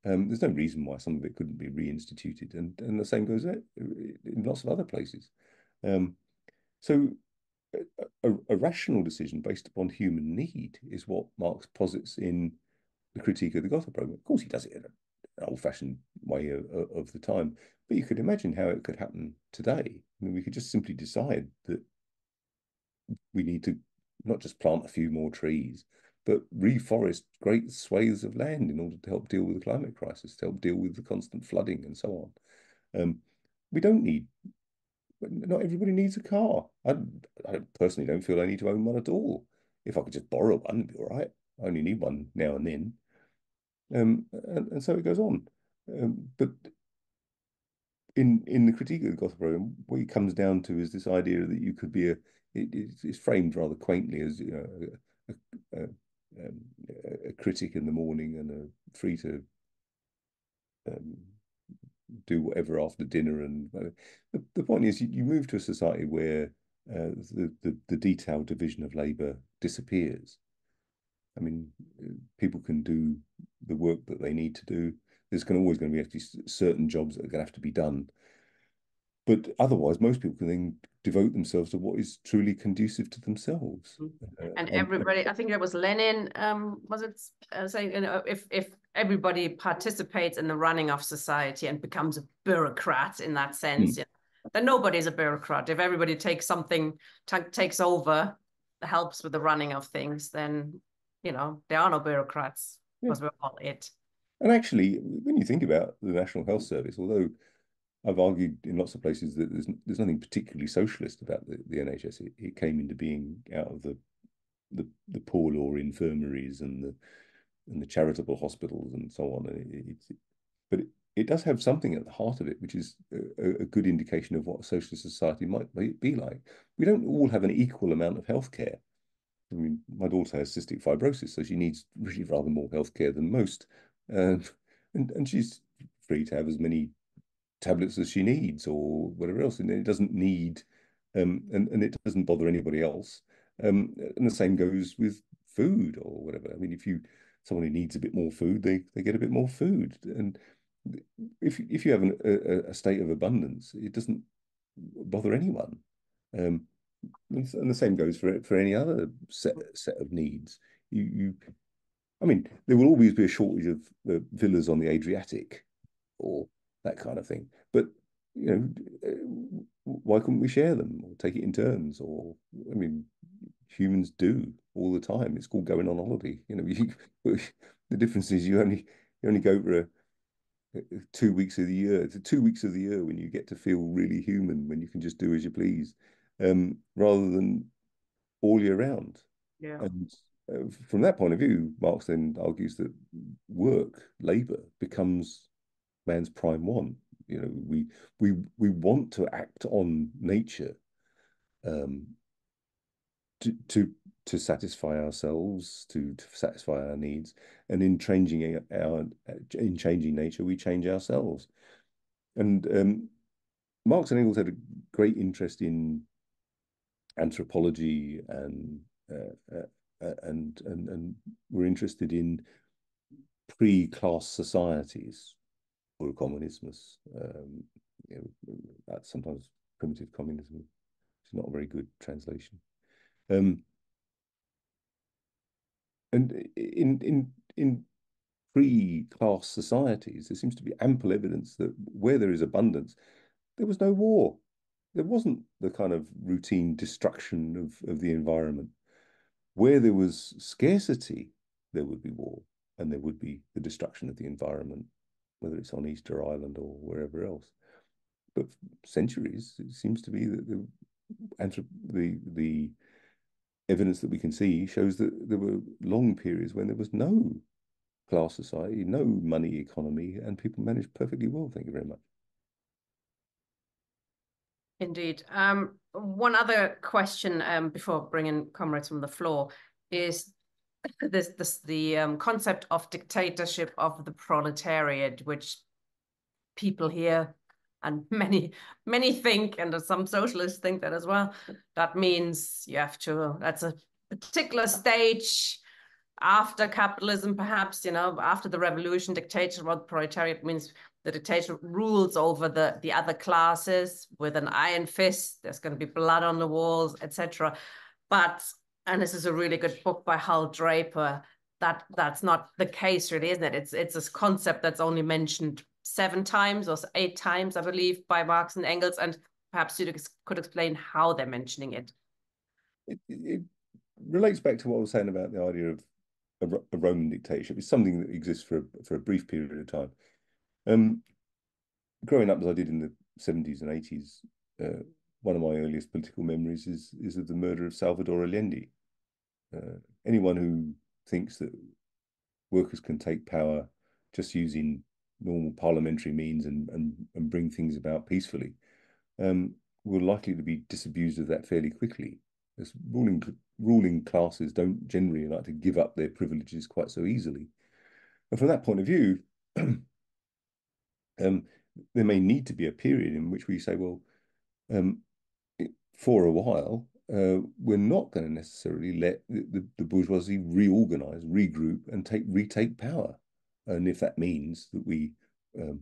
Um, there's no reason why some of it couldn't be reinstituted, and and the same goes in lots of other places. Um, so a, a, rational decision based upon human need is what Marx posits in the critique of the Gotha program. Of course, he does it in an old-fashioned way of, of, the time, but you could imagine how it could happen today. I mean, we could just simply decide that we need to not just plant a few more trees, but reforest great swathes of land in order to help deal with the climate crisis, to help deal with the constant flooding and so on. Um, we don't need not everybody needs a car. I, I personally don't feel I need to own one at all. If I could just borrow one, it'd be all right. I only need one now and then. Um, and, and so it goes on. Um, but in in the critique of the Gotha program, what it comes down to is this idea that you could be a. It, it's framed rather quaintly as you know, a, a, um, a, critic in the morning and a free to um, do whatever after dinner. And uh, the, the point is, you, you move to a society where uh, the, the, the detailed division of labour disappears. I mean, people can do the work that they need to do. There's going always going to be actually certain jobs that are going to have to be done. But otherwise, most people can then devote themselves to what is truly conducive to themselves. Mm. Uh, and everybody, I think it was Lenin, um, was it uh, saying, you know, if if everybody participates in the running of society and becomes a bureaucrat in that sense, mm. you know, then nobody's a bureaucrat. If everybody takes something, takes over, helps with the running of things, then you know there are no bureaucrats because we're all it. And actually, when you think about the National Health Service, although I've argued in lots of places that there's there's nothing particularly socialist about the, the NHS. It, it came into being out of the the the poor law infirmaries and the and the charitable hospitals and so on. And it, it, but it, it does have something at the heart of it, which is a, a, good indication of what a socialist society might be like. We don't all have an equal amount of healthcare. I mean, my daughter has cystic fibrosis, so she needs really rather more healthcare than most, uh, and and she's free to have as many tablets as she needs or whatever else, and it doesn't need, um, and and it doesn't bother anybody else. Um, and the same goes with food or whatever. I mean, if you someone who needs a bit more food, they they get a bit more food, and if if you have an, a, a state of abundance, it doesn't bother anyone. Um, and the same goes for for any other set set of needs. You you, I mean, there will always be a shortage of uh, villas on the Adriatic, or that kind of thing. But you know, uh, why couldn't we share them or take it in turns? Or I mean, humans do all the time. It's called going on holiday. You know, you, the difference is you only you only go for a, two weeks of the year. It's two weeks of the year when you get to feel really human, when you can just do as you please, um, rather than all year round. Yeah. And uh, from that point of view, Marx then argues that work, labour, becomes man's prime one. You know, we we we want to act on nature um, to to to satisfy ourselves, to, to satisfy our needs, and in changing our in changing nature, we change ourselves. And um, Marx and Engels had a great interest in anthropology and uh, uh, and and and were interested in pre-class societies Urkommunismus. Um, you know, that's sometimes primitive communism. It's not a very good translation. Um, and in in in pre-class societies, there seems to be ample evidence that where there is abundance, there was no war. There wasn't the kind of routine destruction of, of the environment. Where there was scarcity, there would be war, and there would be the destruction of the environment whether it's on Easter Island or wherever else. But centuries, it seems to be that the the the evidence that we can see shows that there were long periods when there was no class society, no money economy, and people managed perfectly well. Thank you very much. Indeed. Um, one other question um, before bringing comrades from the floor is this this the um, concept of dictatorship of the proletariat, which people here and many many think, and some socialists think that as well. That means you have to. That's a particular stage after capitalism, perhaps you know, after the revolution, dictatorship, what proletariat means. The dictator rules over the the other classes with an iron fist. There's going to be blood on the walls, etc. But and this is a really good book by Hal Draper. That that's not the case really isn't it? It's it's a concept that's only mentioned seven times or eight times i believe by marx and engels and perhaps you could explain how they're mentioning it. It, it relates back to what i was saying about the idea of a, a roman dictatorship. It's something that exists for a, for a brief period of time. Um, growing up as i did in the 70s and 80s uh, one of my earliest political memories is is of the murder of salvador allende uh, anyone who thinks that workers can take power just using normal parliamentary means and and, and bring things about peacefully, um, we're likely to be disabused of that fairly quickly. As ruling ruling classes don't generally like to give up their privileges quite so easily, and from that point of view, um, there may need to be a period in which we say, well, um, for a while, uh, we're not going to necessarily let the, the, the, bourgeoisie reorganize, regroup, and take retake power. And if that means that we um,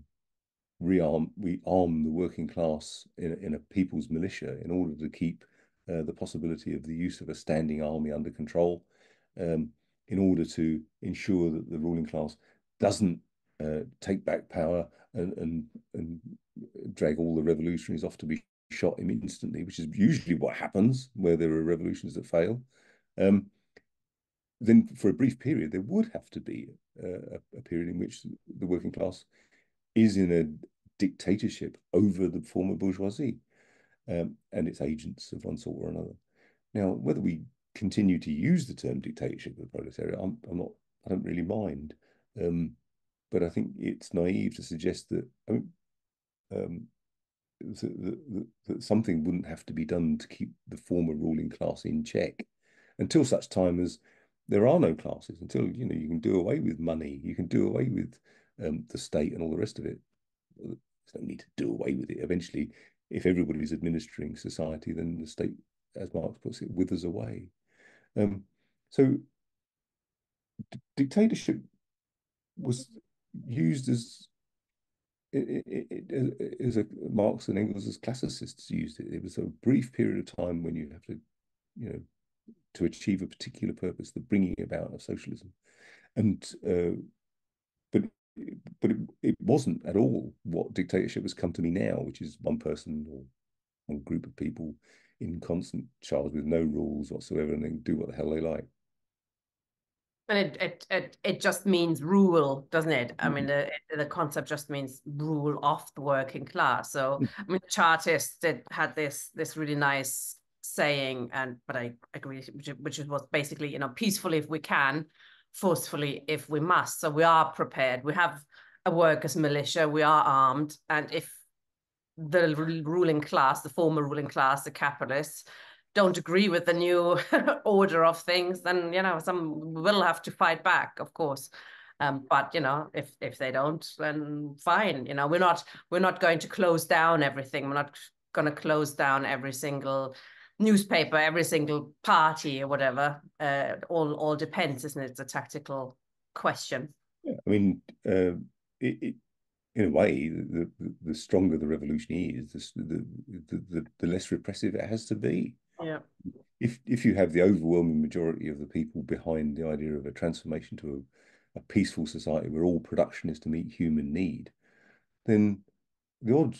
rearm, we arm the working class in, in a people's militia in order to keep uh, the possibility of the use of a standing army under control, um, in order to ensure that the ruling class doesn't uh, take back power and, and and drag all the revolutionaries off to be shot him instantly, which is usually what happens where there are revolutions that fail, um, then for a brief period there would have to be a, a, period in which the working class is in a dictatorship over the former bourgeoisie um, and its agents of one sort or another. Now, whether we continue to use the term dictatorship of the proletariat, I'm, I'm not. I don't really mind, um, but I think it's naive to suggest that. I mean, um, that, that, that something wouldn't have to be done to keep the former ruling class in check. Until such time as there are no classes until you know you can do away with money you can do away with um, the state and all the rest of it there's no need to do away with it. Eventually if everybody's administering society then the state as marx puts it withers away. Um, so dictatorship was used as it, it, is a Marx and Engels as classicists used it. It was a brief period of time when you have to, you know, to achieve a particular purpose, the bringing about of socialism, and uh, but but it, it wasn't at all what dictatorship has come to be now, which is one person or one group of people in constant charge with no rules whatsoever, and then do what the hell they like. And it, it it it just means rule, doesn't it? I mean, mm-hmm. the the concept just means rule of the working class. So, mm. I mean, the Chartists did had this this really nice saying, and but I agree, which, which was basically, you know, peacefully if we can, forcefully if we must. So we are prepared. We have a workers' militia. We are armed, and if the ruling class, the former ruling class, the capitalists, don't agree with the new order of things, then you know some will have to fight back, of course. Um, but you know, if if they don't, then fine. You know, we're not we're not going to close down everything. We're not going to close down every single newspaper, every single party, or whatever. Uh, all all depends, isn't it? It's a tactical question. Yeah, I mean, uh, it, it, in a way, the, the, stronger the revolution is, the, the, the the less repressive it has to be. Yeah. If if you have the overwhelming majority of the people behind the idea of a transformation to a, a peaceful society where all production is to meet human need, then the odd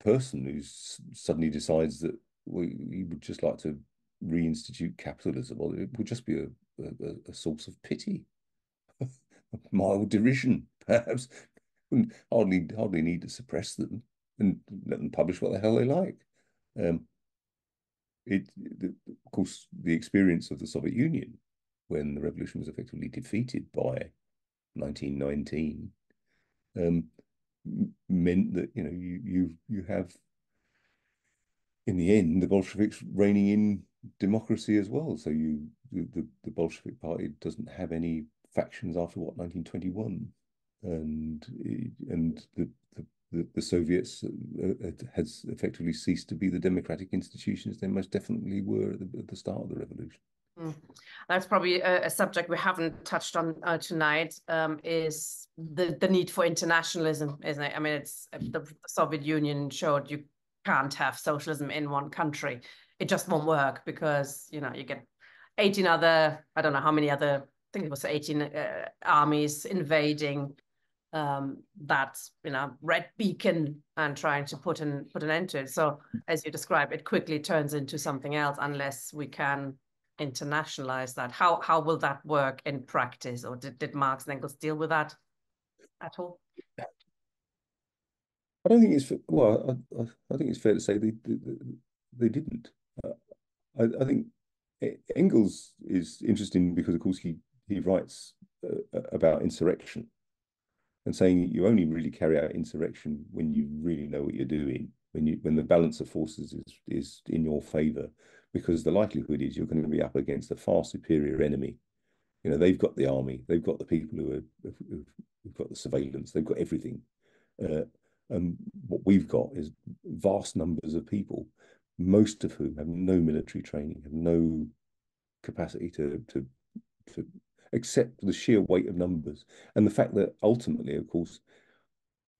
person who suddenly decides that he would just like to reinstitute capitalism, well, it would just be a, a, a source of pity, mild derision, perhaps. Hardly hardly need to suppress them and let them publish what the hell they like. Um, it, of course, the experience of the Soviet Union when the revolution was effectively defeated by 1919 um, meant that you know you you you have in the end the Bolsheviks reining in democracy as well. So you the the Bolshevik Party doesn't have any factions after what 1921, and and the the, the, the Soviets uh, has effectively ceased to be the democratic institutions they most definitely were at the, at the start of the revolution. Mm. That's probably a, a, subject we haven't touched on uh, tonight. Um, is the the need for internationalism, isn't it? I mean, it's the, the Soviet Union showed you can't have socialism in one country. It just won't work because you know you get 18 other I don't know how many other I think it was 18 uh, armies invading um, that you know red beacon and trying to put an put an end to it. So as you describe, it quickly turns into something else unless we can internationalize that. How how will that work in practice, or did, did Marx and Engels deal with that at all? I don't think it's well. I, I think it's fair to say they they, they didn't. Uh, I, I think Engels is interesting because, of course, he he writes uh, about insurrection and saying you only really carry out insurrection when you really know what you're doing, when you when the balance of forces is is in your favor, because the likelihood is you're going to be up against a far superior enemy. You know, they've got the army, they've got the people who are who've, got the surveillance, they've got everything. Uh, and what we've got is vast numbers of people, most of whom have no military training, have no capacity to to to accept the sheer weight of numbers and the fact that ultimately, of course,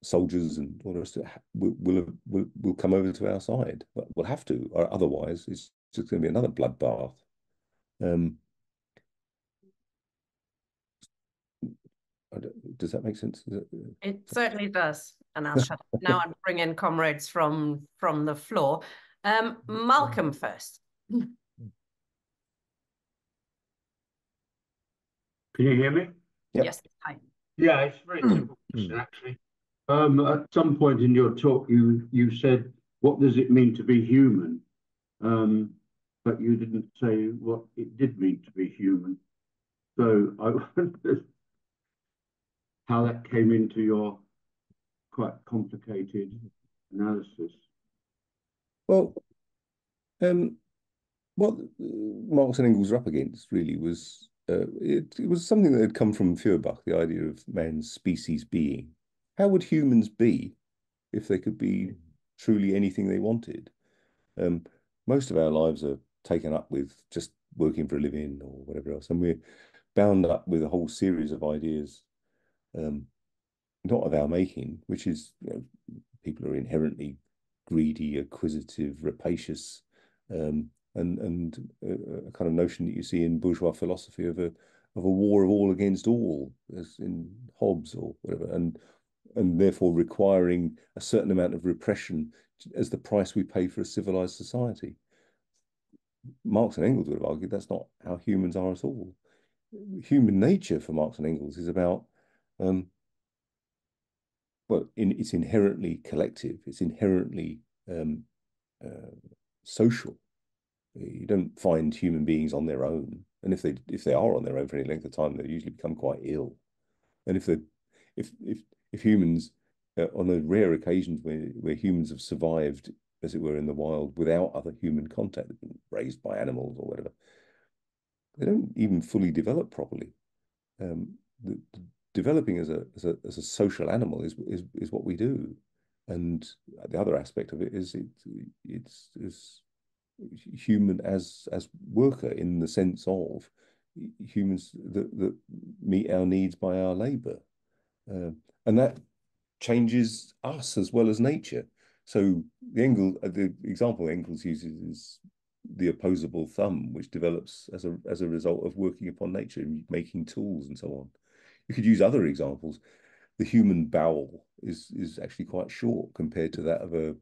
soldiers and all the rest of it will, will, will, will come over to our side. We'll have to, or otherwise it's just going to be another bloodbath. Um, does that make sense? It certainly does. And I'll shut up now and bring in comrades from from the floor. Um, Malcolm first. Can you hear me? Yep. Yes. Hi. Yeah, it's very hmm. simple question, actually. Um, at some point in your talk, you you said, "What does it mean to be human?" Um, but you didn't say what it did mean to be human. So I wondered how that came into your quite complicated analysis. Well, um, what Marx and Engels were up against really was uh, it, it was something that had come from Feuerbach, the idea of man's species being. How would humans be if they could be truly anything they wanted? Um, most of our lives are taken up with just working for a living or whatever else, and we're bound up with a whole series of ideas, um, not of our making, which is you know, people are inherently greedy, acquisitive, rapacious, um, and and a, a, kind of notion that you see in bourgeois philosophy of a of a war of all against all, as in Hobbes or whatever, and and therefore requiring a certain amount of repression as the price we pay for a civilized society. Marx and Engels would have argued that's not how humans are at all. Human nature for Marx and Engels is about um, well, in, it's inherently collective. It's inherently um, uh, social. You don't find human beings on their own, and if they if they are on their own for any length of time, they usually become quite ill. And if they if if if humans uh, on the rare occasions where where humans have survived, as it were, in the wild without other human contact, raised by animals or whatever, they don't even fully develop properly. Um, the, the developing as a as a as a social animal is is is what we do, and the other aspect of it is it it's is human as as worker in the sense of humans that, that meet our needs by our labor uh, and that changes us as well as nature so the Engel, uh, the example Engels uses is the opposable thumb, which develops as a as a result of working upon nature, and making tools and so on. You could use other examples. The human bowel is is actually quite short compared to that of a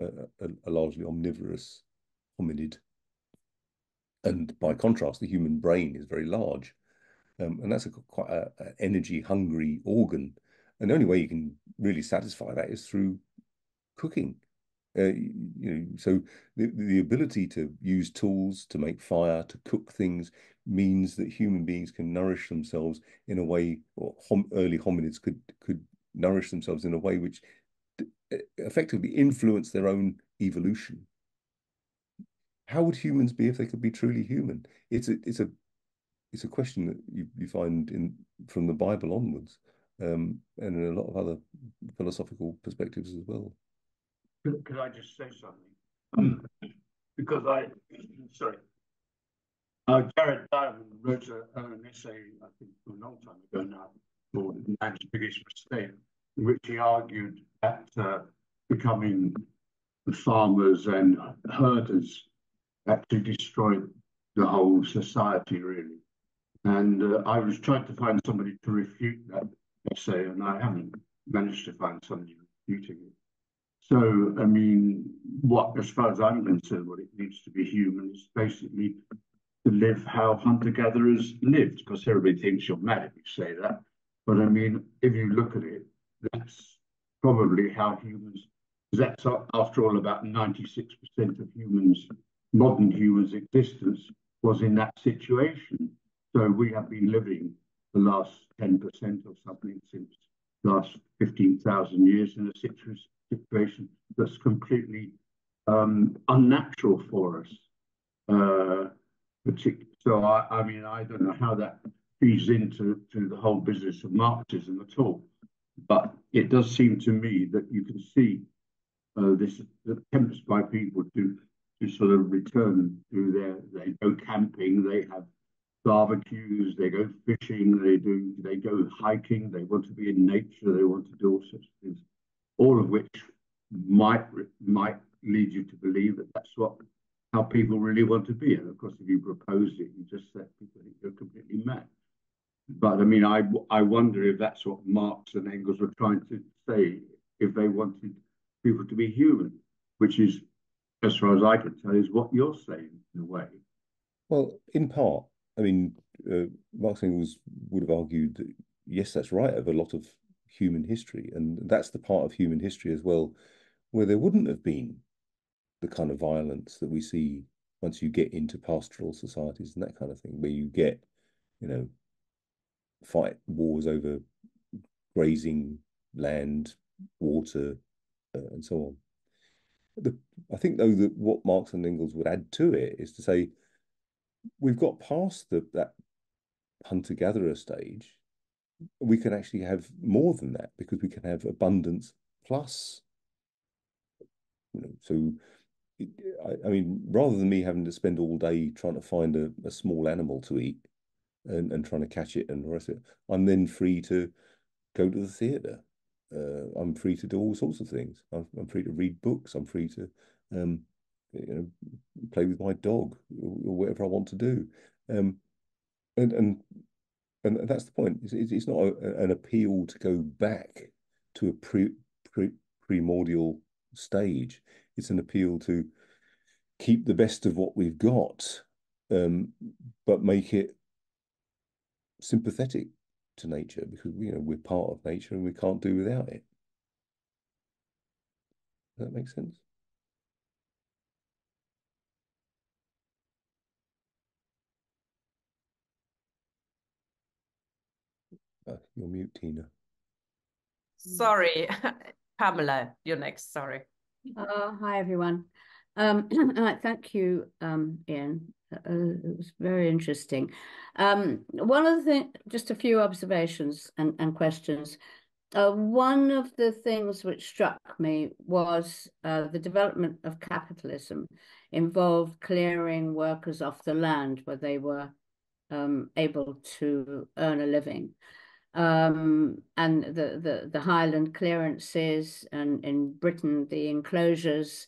a, a largely omnivorous hominid. And by contrast, the human brain is very large. Um, and that's a, quite an energy hungry organ. And the only way you can really satisfy that is through cooking. Uh, you know, so the, the ability to use tools to make fire, to cook things, means that human beings can nourish themselves in a way, or hom early hominids could could nourish themselves in a way which effectively influence their own evolution how would humans be if they could be truly human? It's a it's a it's a question that you, you find in from the Bible onwards. um, and in a lot of other philosophical perspectives as well. Could, I just say something? Um, because I, sorry, uh, Jared Diamond wrote a, an essay, I think a long time ago now, called Man's Biggest Mistake, in which he argued that uh, becoming farmers and herders actually destroyed the whole society, really. And uh, I was trying to find somebody to refute that essay, and I haven't managed to find somebody refuting it. So, I mean, what, as far as I'm concerned, what it needs to be human is basically to live how hunter-gatherers lived, because everybody thinks you're mad if you say that. But I mean, if you look at it, that's probably how humans, that's after all about 96% of humans, modern humans' existence was in that situation. So we have been living the last 10% or something since last 15,000 years in a situation that's completely um, unnatural for us. Uh, so I, I mean, I don't know how that feeds into to the whole business of Marxism at all. But it does seem to me that you can see uh, this attempts by people to to sort of return to their they go camping, they have barbecues, they go fishing, they do they go hiking, they want to be in nature, they want to do all sorts of things, all of which might might lead you to believe that that's what how people really want to be. And of course, if you propose it, you just let people think you're completely mad. But I mean, I I wonder if that's what Marx and Engels were trying to say, if they wanted people to be human, which is, as far as I can tell, is what you're saying in a way. Well, in part, I mean, uh, Marx Engels would have argued that yes, that's right of a lot of human history, and that's the part of human history as well where there wouldn't have been the kind of violence that we see once you get into pastoral societies and that kind of thing, where you get, you know, fight wars over grazing land, water, uh, and so on. The, I think though that what Marx and Engels would add to it is to say we've got past the, that hunter gatherer stage. We can actually have more than that because we can have abundance plus. You know, so I, I, mean, rather than me having to spend all day trying to find a, a small animal to eat and, and trying to catch it and the rest of it, I'm then free to go to the theatre. Uh, I'm free to do all sorts of things. I'm, I'm free to read books. I'm free to, um, you know, play with my dog or, whatever I want to do. Um, and and and that's the point. It's, it's not a, an appeal to go back to a pre, pre primordial stage it's an appeal to keep the best of what we've got, um, but make it sympathetic to nature because you know we're part of nature and we can't do without it. Does that make sense? Uh, you're mute, Tina. Sorry, Pamela, you're next. Sorry. Uh, hi, everyone. Um, thank you, um, Ian. Uh, it was very interesting. Um, one of the things, just a few observations and, and questions. Uh, one of the things which struck me was uh, the development of capitalism involved clearing workers off the land where they were um, able to earn a living um, and the, the, the Highland clearances and in Britain, the enclosures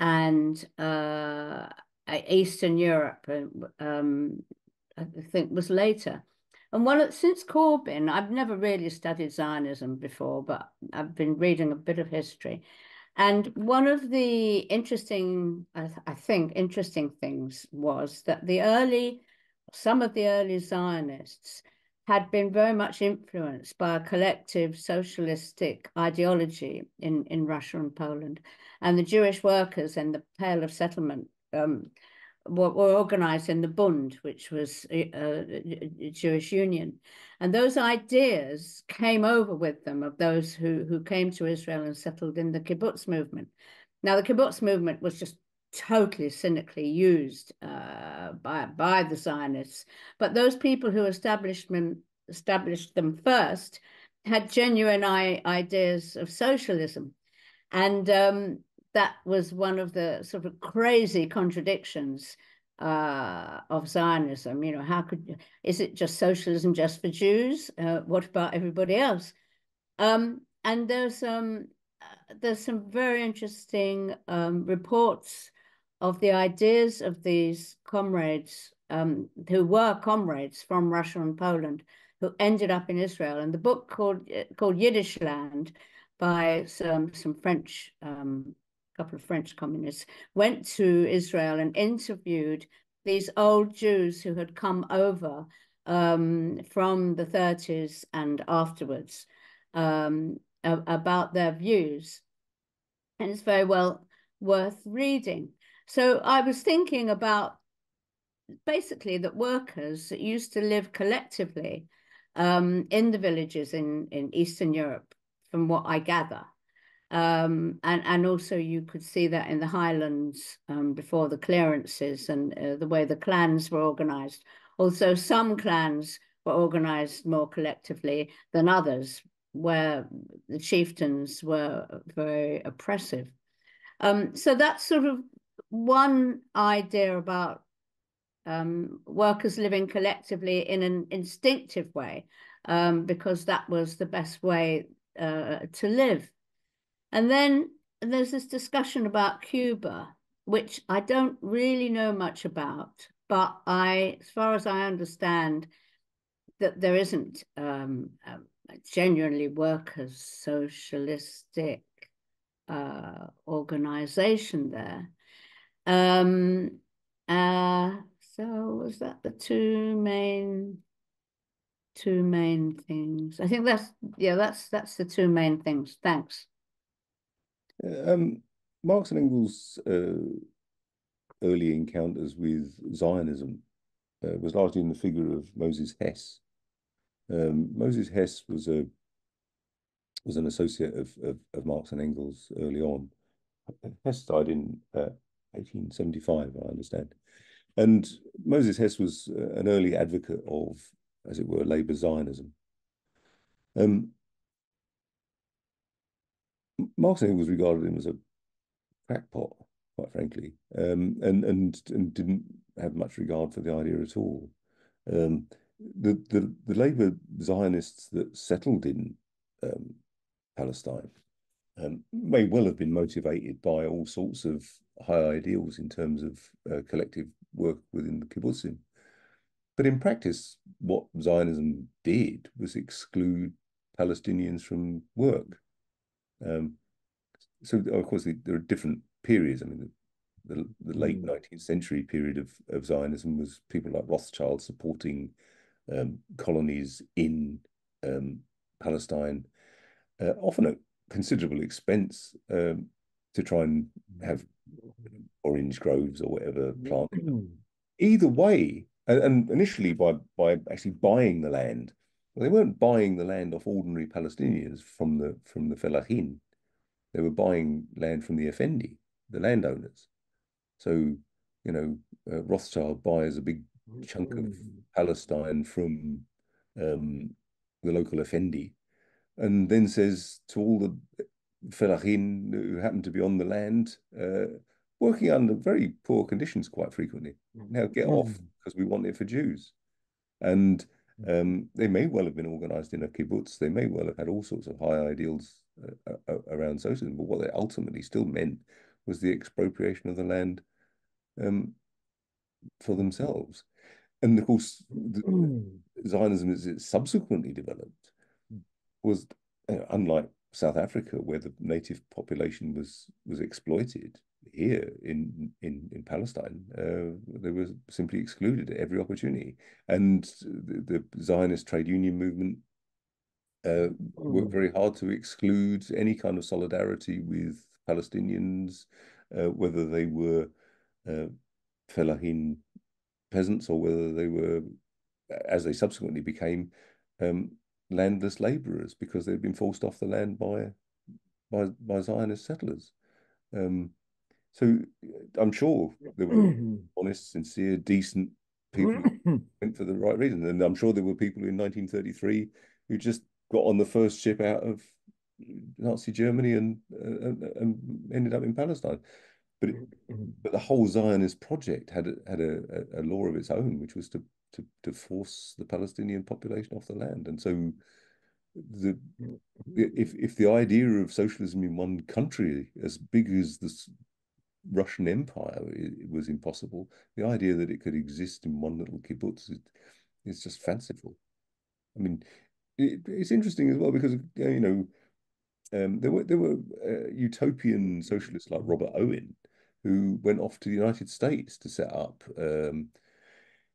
and uh, Eastern Europe, um, I think was later. And one since Corbyn, I've never really studied Zionism before, but I've been reading a bit of history. And one of the interesting, I, I think, interesting things was that the early, some of the early Zionists had been very much influenced by a collective socialistic ideology in, in Russia and Poland. And the Jewish workers in the Pale of Settlement um, were, organized in the Bund, which was a, a, Jewish union. And those ideas came over with them of those who, who came to Israel and settled in the kibbutz movement. Now, the kibbutz movement was just totally cynically used uh, by by the Zionists. But those people who established them, established them first had genuine ideas of socialism. And um, that was one of the sort of crazy contradictions uh, of Zionism. You know, how could is it just socialism just for Jews? Uh, what about everybody else? Um, and there's um, uh, there's some very interesting um, reports of the ideas of these comrades um, who were comrades from Russia and Poland who ended up in Israel. And the book called called Yiddishland by some some French um, couple of French communists went to Israel and interviewed these old Jews who had come over um, from the 30s and afterwards um, about their views. And it's very well worth reading. So I was thinking about basically that workers that used to live collectively um, in the villages in, in Eastern Europe, from what I gather, um, and, and also you could see that in the Highlands um, before the clearances and uh, the way the clans were organized. Also, some clans were organized more collectively than others, where the chieftains were very oppressive. Um, so that's sort of one idea about um, workers living collectively in an instinctive way, um, because that was the best way uh, to live. And then there's this discussion about Cuba, which I don't really know much about, but I, as far as I understand, that there isn't um, a genuinely workers' socialistic uh, organization there. Um, uh, so was that the two main two main things? I think that's yeah, that's that's the two main things. Thanks. Um, Marx and Engels' uh, early encounters with Zionism uh, was largely in the figure of Moses Hess. Um, Moses Hess was a was an associate of, of, of, Marx and Engels early on. Hess died in uh, 1875, I understand. And Moses Hess was uh, an early advocate of, as it were, Labour Zionism. Um, Marx Engels regarded him as a crackpot, quite frankly, um, and and and didn't have much regard for the idea at all. Um, the the the Labour Zionists that settled in um, Palestine um, may well have been motivated by all sorts of high ideals in terms of uh, collective work within the kibbutzim. But in practice, what Zionism did was exclude Palestinians from work. Um, so of course there are different periods. I mean, the, the, the late mm. nineteenth century period of, of Zionism was people like Rothschild supporting um, colonies in um, Palestine, uh, often at considerable expense um, to try and have orange groves or whatever planted. Mm. Either way, and, and initially by by actually buying the land well, they weren't buying the land off ordinary Palestinians from the from the Fellaheen. They were buying land from the Effendi, the landowners. So, you know, uh, Rothschild buys a big chunk of. Palestine from um, the local Effendi, and then says to all the Fellaheen who happen to be on the land, uh, working under very poor conditions quite frequently, now get off because mm. we want it for Jews. And um, they may well have been organized in a kibbutz. They may well have had all sorts of high ideals uh, around socialism. But what they ultimately still meant was the expropriation of the land um, for themselves. And of course, the, mm. Zionism, as it subsequently developed, was uh, unlike South Africa, where the native population was was exploited here in in in Palestine, uh, they were simply excluded at every opportunity. And the, the Zionist trade union movement uh, worked very hard to exclude any kind of solidarity with Palestinians, uh, whether they were uh, Fellahin peasants or whether they were, as they subsequently became, um, landless labourers because they'd been forced off the land by by, by Zionist settlers. Um, so I'm sure there were honest, sincere, decent people went for the right reason. And I'm sure there were people in 1933 who just got on the first ship out of Nazi Germany and and, and ended up in Palestine. But it, mm-hmm. but the whole Zionist project had a, had a, a law of its own, which was to, to to force the Palestinian population off the land. And so, the if if the idea of socialism in one country as big as the Russian Empire it was impossible, the idea that it could exist in one little kibbutz is, is just fanciful. I mean, it, it's interesting as well because you know um, there were there were uh, utopian socialists like Robert Owen who went off to the United States to set up, um,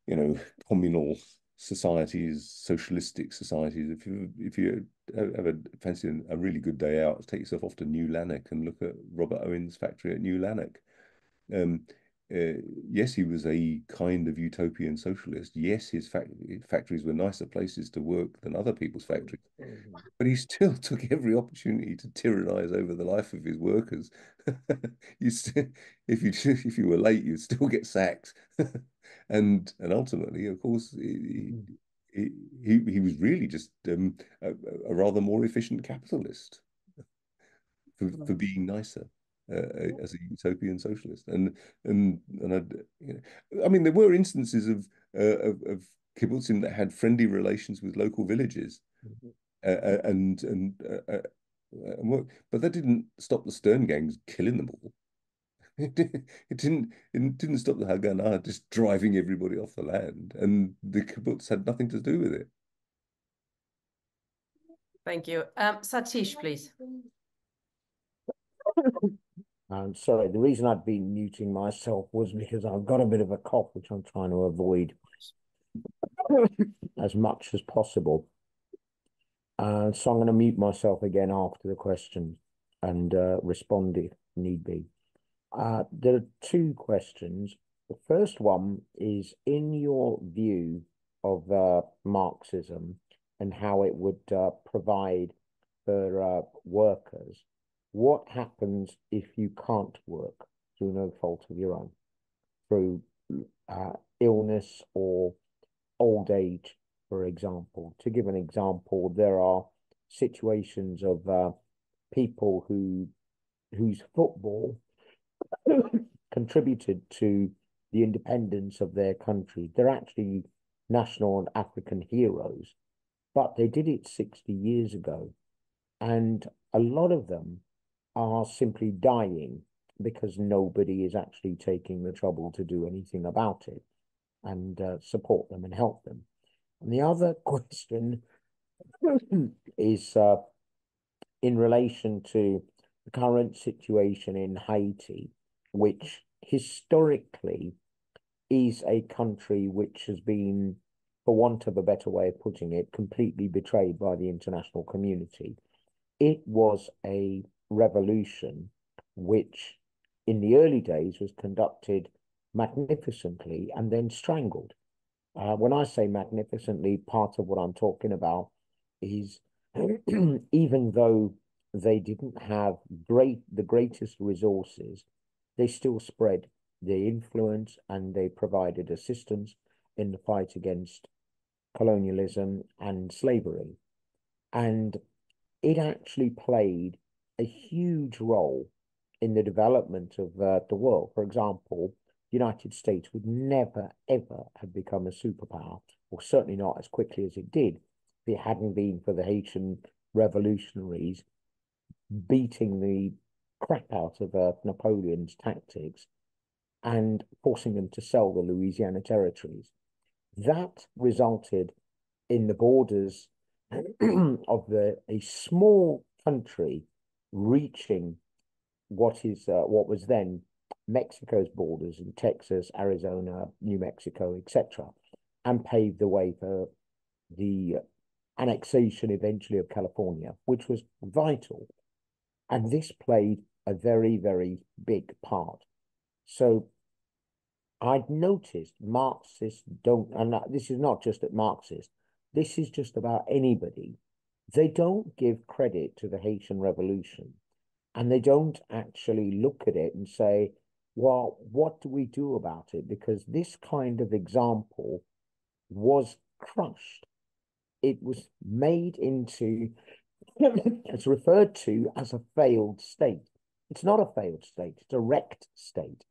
you know, communal societies, socialistic societies. If you if you ever fancy a really good day out, take yourself off to New Lanark and look at Robert Owen's factory at New Lanark. Um, uh, yes, he was a kind of utopian socialist. Yes, his factories were nicer places to work than other people's factories, mm-hmm. but he still took every opportunity to tyrannize over the life of his workers. you still, if you if you were late, you'd still get sacked, and and ultimately, of course, he he, he, he was really just um, a, a rather more efficient capitalist for, for being nicer uh, as a utopian socialist. And and and I, you know, I mean, there were instances of uh, of, of kibbutzim that had friendly relations with local villages, mm-hmm. uh, uh and and, uh, uh, and work, but that didn't stop the Stern gangs killing them all. It, it didn't it didn't stop the Haganah just driving everybody off the land, and the kibbutz had nothing to do with it. Thank you. Um, Satish, please. And sorry, the reason I'd been muting myself was because I've got a bit of a cough, which I'm trying to avoid as much as possible. And so I'm going to mute myself again after the question and uh, respond if need be. Uh, there are two questions. The first one is in your view of uh, Marxism and how it would uh, provide for uh, workers what happens if you can't work through no fault of your own, through uh, illness or old age, for example? To give an example, there are situations of uh, people who whose football contributed to the independence of their country. They're actually national and African heroes, but they did it 60 years ago. And a lot of them are simply dying because nobody is actually taking the trouble to do anything about it and uh, support them and help them. And the other question is uh, in relation to the current situation in Haiti, which historically is a country which has been, for want of a better way of putting it, completely betrayed by the international community. It was a revolution, which in the early days was conducted magnificently and then strangled. Uh, when I say magnificently, part of what I'm talking about is even though they didn't have great the greatest resources, they still spread their influence and they provided assistance in the fight against colonialism and slavery. And it actually played a huge role in the development of uh, the world. For example, the United States would never, ever have become a superpower, or certainly not as quickly as it did, if it hadn't been for the Haitian revolutionaries beating the crap out of uh, Napoleon's tactics and forcing them to sell the Louisiana territories. That resulted in the borders of the, a small country reaching what is uh, what was then Mexico's borders in Texas, Arizona, New Mexico, etc., and paved the way for the annexation eventually of California, which was vital. And this played a very, very big part. So I'd noticed Marxists don't, and this is not just at Marxists, this is just about anybody they don't give credit to the Haitian Revolution and they don't actually look at it and say, well, what do we do about it? Because this kind of example was crushed it was made into, it's referred to as a failed state. It's not a failed state, it's a wrecked state.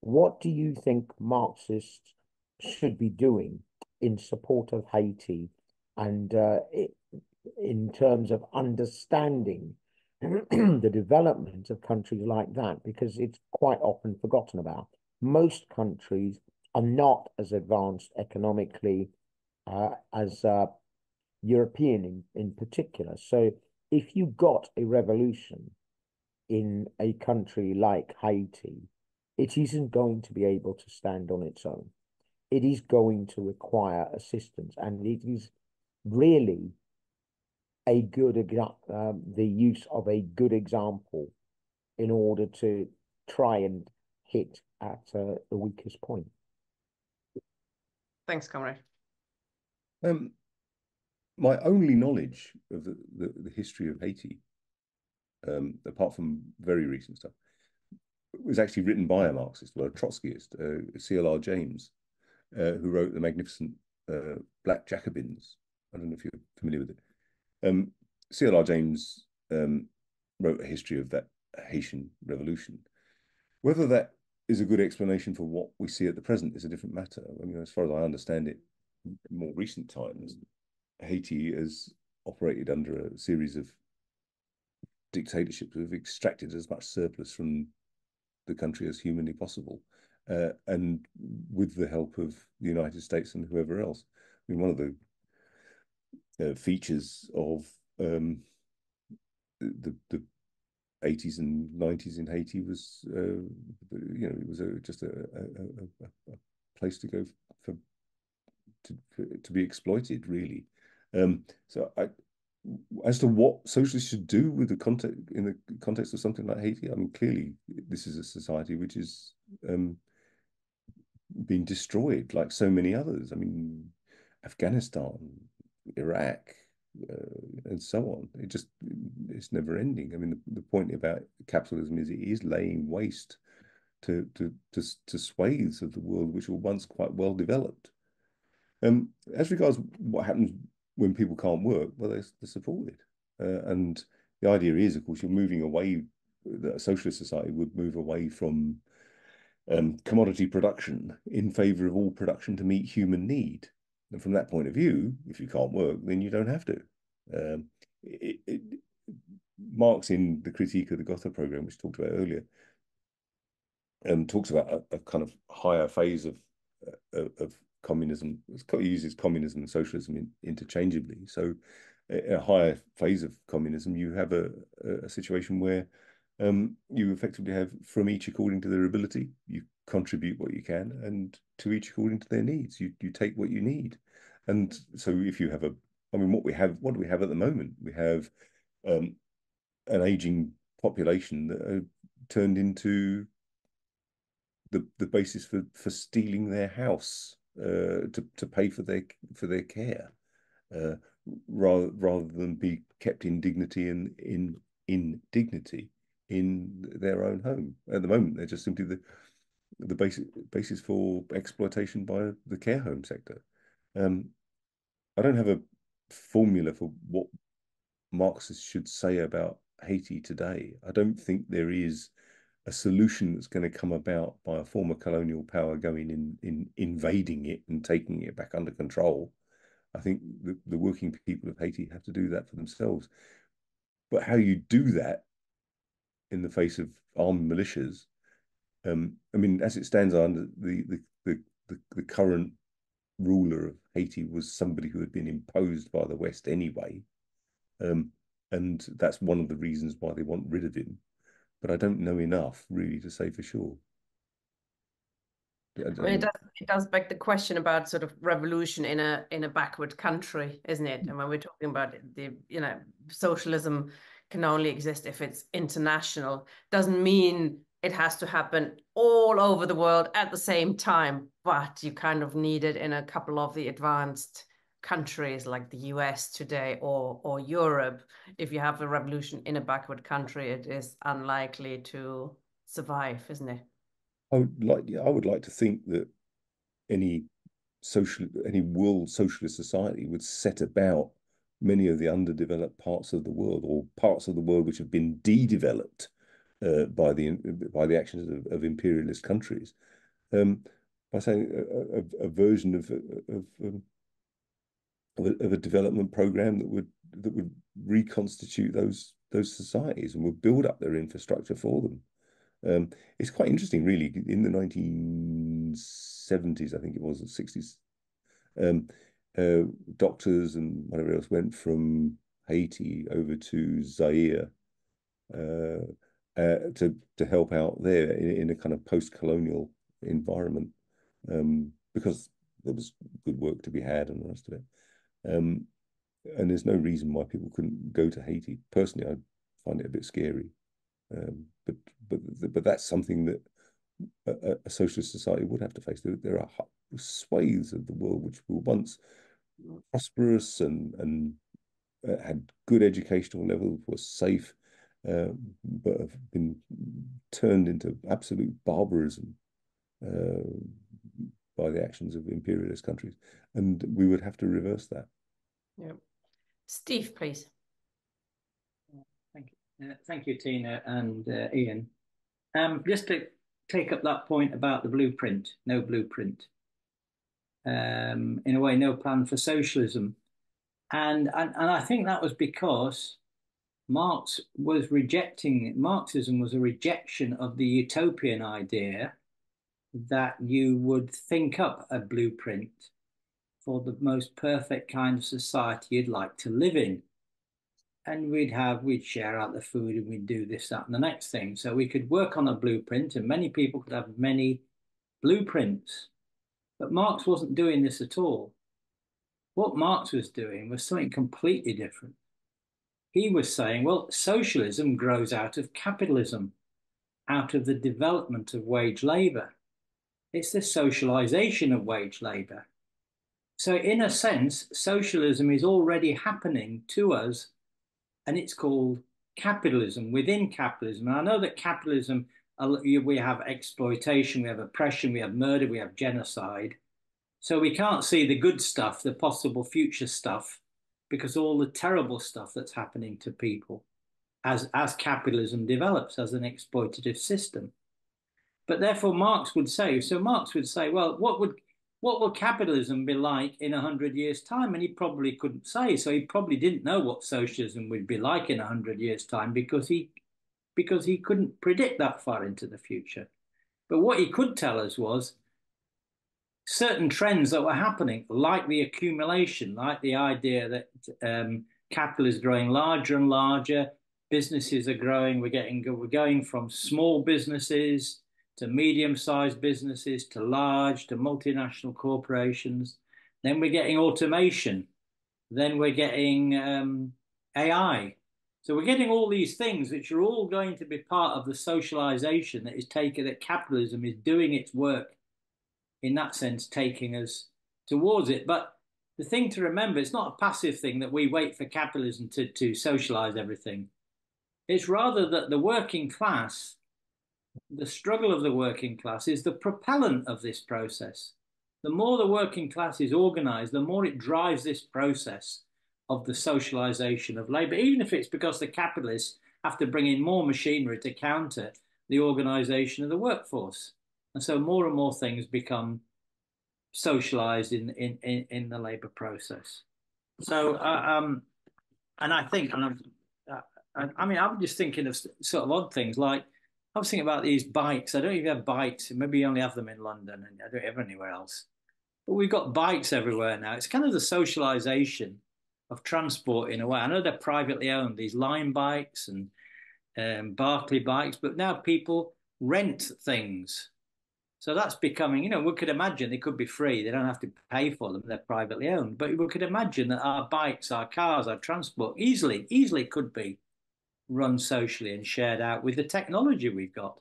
What do you think Marxists should be doing in support of Haiti and uh, it, in terms of understanding the development of countries like that? Because it's quite often forgotten about. Most countries are not as advanced economically uh, as uh, European in, in particular. So if you got a revolution in a country like Haiti, it isn't going to be able to stand on its own. It is going to require assistance, and it is really a good um, the use of a good example in order to try and hit at uh, the weakest point. Thanks, comrade. Um, my only knowledge of the, the, the history of Haiti, um, apart from very recent stuff, was actually written by a Marxist, well, a Trotskyist, uh, C.L.R. James, uh, who wrote the magnificent uh, Black Jacobins. I don't know if you're familiar with it. Um, C.L.R. James um, wrote a history of that Haitian revolution. Whether that is a good explanation for what we see at the present is a different matter. I mean, as far as I understand it, more recent times, Haiti has operated under a series of dictatorships who have extracted as much surplus from the country as humanly possible, uh, and with the help of the United States and whoever else. I mean, one of the uh, features of um, the the 80s and 90s in Haiti was, uh, you know, it was a, just a, a, a, place to go for to to be exploited, really. Um, so I, as to what socialists should do with the context in the context of something like Haiti, I mean, clearly this is a society which is um, being destroyed like so many others. I mean, Afghanistan, Iraq, uh, and so on. It just it's never ending. I mean, the, the point about capitalism is it is laying waste to to to, to swathes of the world which were once quite well developed. Um, as regards what happens when people can't work, well, they're, they're supported. Uh, and the idea is, of course, you're moving away, that a socialist society would move away from um, commodity production in favor of all production to meet human need. And from that point of view, if you can't work, then you don't have to. Um, it, it, Marx, in the critique of the Gotha program, which talked about earlier, um, talks about a, a kind of higher phase of, uh, of communism He uses communism and socialism in, interchangeably. So, a higher phase of communism, you have a, a situation where um, you effectively have from each according to their ability. You contribute what you can, and to each according to their needs. You you take what you need, and so if you have a, I mean, what we have, what do we have at the moment? We have um, an aging population that are turned into the the basis for for stealing their house uh, to to pay for their for their care, uh, rather rather than be kept in dignity and in in dignity in their own home. At the moment, they're just simply the the basic basis for exploitation by the care home sector. Um, I don't have a formula for what Marxists should say about Haiti today. I don't think there is a solution that's going to come about by a former colonial power going in, in invading it and taking it back under control. I think the, the working people of Haiti have to do that for themselves. But how you do that in the face of armed militias, um, I mean, as it stands under the, the, the, the, the current ruler of Haiti was somebody who had been imposed by the West anyway. Um, and that's one of the reasons why they want rid of him but I don't know enough really to say for sure. I mean, it does, it does beg the question about sort of revolution in a in a backward country, isn't it? And when we're talking about the you know socialism can only exist if it's international, doesn't mean it has to happen all over the world at the same time. But you kind of need it in a couple of the advanced countries like the US today or or Europe, if you have a revolution in a backward country, it is unlikely to survive, isn't it? I would like I would like to think that any social any world socialist society would set about many of the underdeveloped parts of the world or parts of the world which have been de-developed uh, by the by the actions of, of imperialist countries um, by saying a, a, a version of of, um, of, a, of a development program that would that would reconstitute those those societies and would build up their infrastructure for them. Um, it's quite interesting, really. In the 1970s, I think it was, the 60s, um, uh, doctors and whatever else went from Haiti over to Zaire uh, uh, to to help out there in, in a kind of post-colonial environment um, because there was good work to be had and the rest of it. Um, and there's no reason why people couldn't go to Haiti. Personally, I find it a bit scary, um, but but but that's something that a, a, socialist society would have to face. There, there are swathes of the world which were once prosperous and and uh, had good educational levels, were safe, uh, but have been turned into absolute barbarism uh, by the actions of imperialist countries, and we would have to reverse that. Yeah. Steve, please. Thank you, uh, thank you, Tina and uh, Ian. Um, just to take up that point about the blueprint, no blueprint. Um, in a way, no plan for socialism, and, and and I think that was because Marx was rejecting Marxism was a rejection of the utopian idea that you would think up a blueprint for the most perfect kind of society you'd like to live in. And we'd have, we'd share out the food and we'd do this, that, and the next thing. So we could work on a blueprint and many people could have many blueprints. But Marx wasn't doing this at all. What Marx was doing was something completely different. He was saying, well, socialism grows out of capitalism, out of the development of wage labor. It's the socialization of wage labor. So, in a sense, socialism is already happening to us, and it's called capitalism within capitalism. And I know that capitalism, we have exploitation, we have oppression, we have murder, we have genocide. So, we can't see the good stuff, the possible future stuff, because all the terrible stuff that's happening to people as, as capitalism develops as an exploitative system. But therefore, Marx would say, so Marx would say, well, what would what will capitalism be like in 100 years' time? And he probably couldn't say. So he probably didn't know what socialism would be like in 100 years' time because he, because he couldn't predict that far into the future. But what he could tell us was certain trends that were happening, like the accumulation, like the idea that um, capital is growing larger and larger, businesses are growing, we're getting we're going from small businesses to medium-sized businesses, to large, to multinational corporations. Then we're getting automation. Then we're getting um, AI. So we're getting all these things which are all going to be part of the socialization that is taken, that capitalism is doing its work in that sense, taking us towards it. But the thing to remember, it's not a passive thing that we wait for capitalism to, to socialize everything. It's rather that the working class the struggle of the working class is the propellant of this process. The more the working class is organized, the more it drives this process of the socialization of labor, even if it's because the capitalists have to bring in more machinery to counter the organization of the workforce. And so more and more things become socialized in, in, in, in the labor process. So, uh, um, and I think, and I'm, uh, I, mean, I'm just thinking of sort of odd things like I was thinking about these bikes. I don't even have bikes. Maybe you only have them in London and I don't have anywhere else. But we've got bikes everywhere now. It's kind of the socialization of transport in a way. I know they're privately owned, these Lime bikes and um, Barclay bikes, but now people rent things. So that's becoming, you know, we could imagine they could be free. They don't have to pay for them. They're privately owned. But we could imagine that our bikes, our cars, our transport easily, easily could be run socially and shared out with the technology we've got.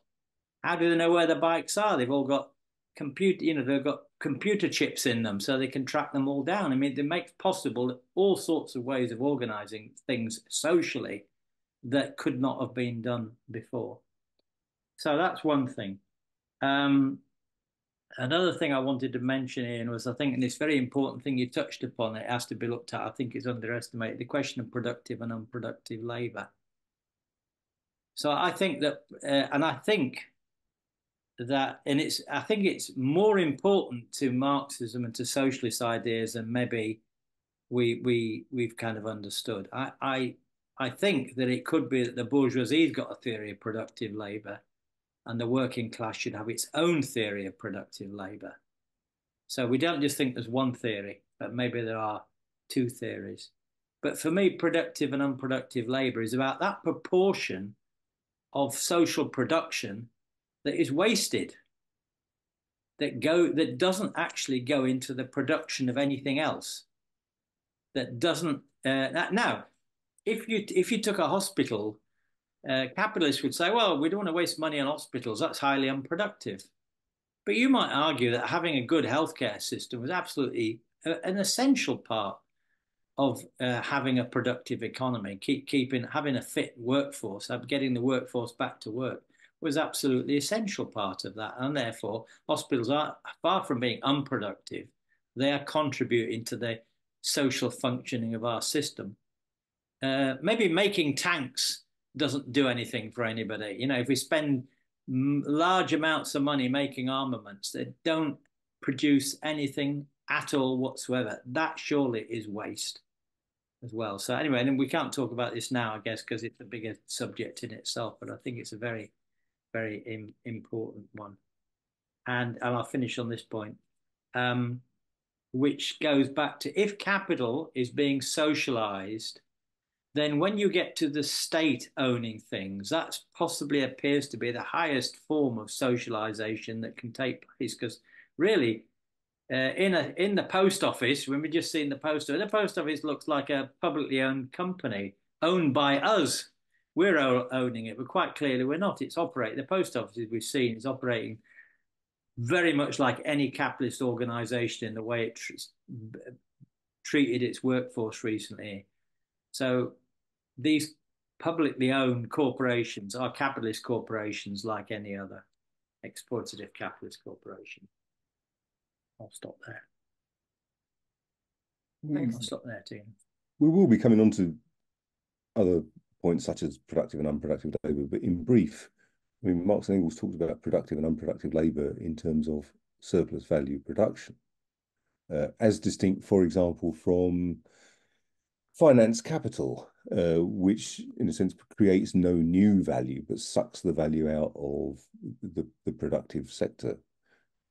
How do they know where the bikes are? They've all got computer, you know, they've got computer chips in them so they can track them all down. I mean, it makes possible all sorts of ways of organizing things socially that could not have been done before. So that's one thing. Um, another thing I wanted to mention, Ian, was I think, and this very important thing you touched upon, it has to be looked at. I think it's underestimated the question of productive and unproductive labour. So I think that, uh, and I think that, and it's, I think it's more important to Marxism and to socialist ideas than maybe we we we've kind of understood. I I I think that it could be that the bourgeoisie's got a theory of productive labour and the working class should have its own theory of productive labour. So we don't just think there's one theory, but maybe there are two theories. But for me, productive and unproductive labour is about that proportion of social production that is wasted, that go that doesn't actually go into the production of anything else, that doesn't. Uh, now, if you if you took a hospital uh, capitalists would say, well, we don't want to waste money on hospitals. That's highly unproductive. But you might argue that having a good healthcare system was absolutely a, an essential part of uh, having a productive economy, keep keeping having a fit workforce, getting the workforce back to work was absolutely essential part of that. And therefore, hospitals are far from being unproductive. They are contributing to the social functioning of our system. Uh, maybe making tanks doesn't do anything for anybody. You know, if we spend large amounts of money making armaments that don't produce anything at all whatsoever, that surely is waste as well. So anyway, and we can't talk about this now, I guess, because it's a bigger subject in itself. But I think it's a very, very Im important one. And and I'll finish on this point, um, which goes back to if capital is being socialized then when you get to the state owning things, that possibly appears to be the highest form of socialization that can take place. Because really, uh, in a in the post office, when we just seen the post office, the post office looks like a publicly owned company owned by us. We're owning it, but quite clearly we're not. It's operating. The post office we've seen is operating very much like any capitalist organization in the way it tr treated its workforce recently. So these publicly owned corporations are capitalist corporations like any other exploitative capitalist corporation. I'll stop there. Thanks. I'll stop there, Tina. We will be coming on to other points such as productive and unproductive labour, but in brief, I mean, Marx and Engels talked about productive and unproductive labour in terms of surplus value production, uh, as distinct, for example, from finance capital, uh, which in a sense creates no new value but sucks the value out of the, the productive sector.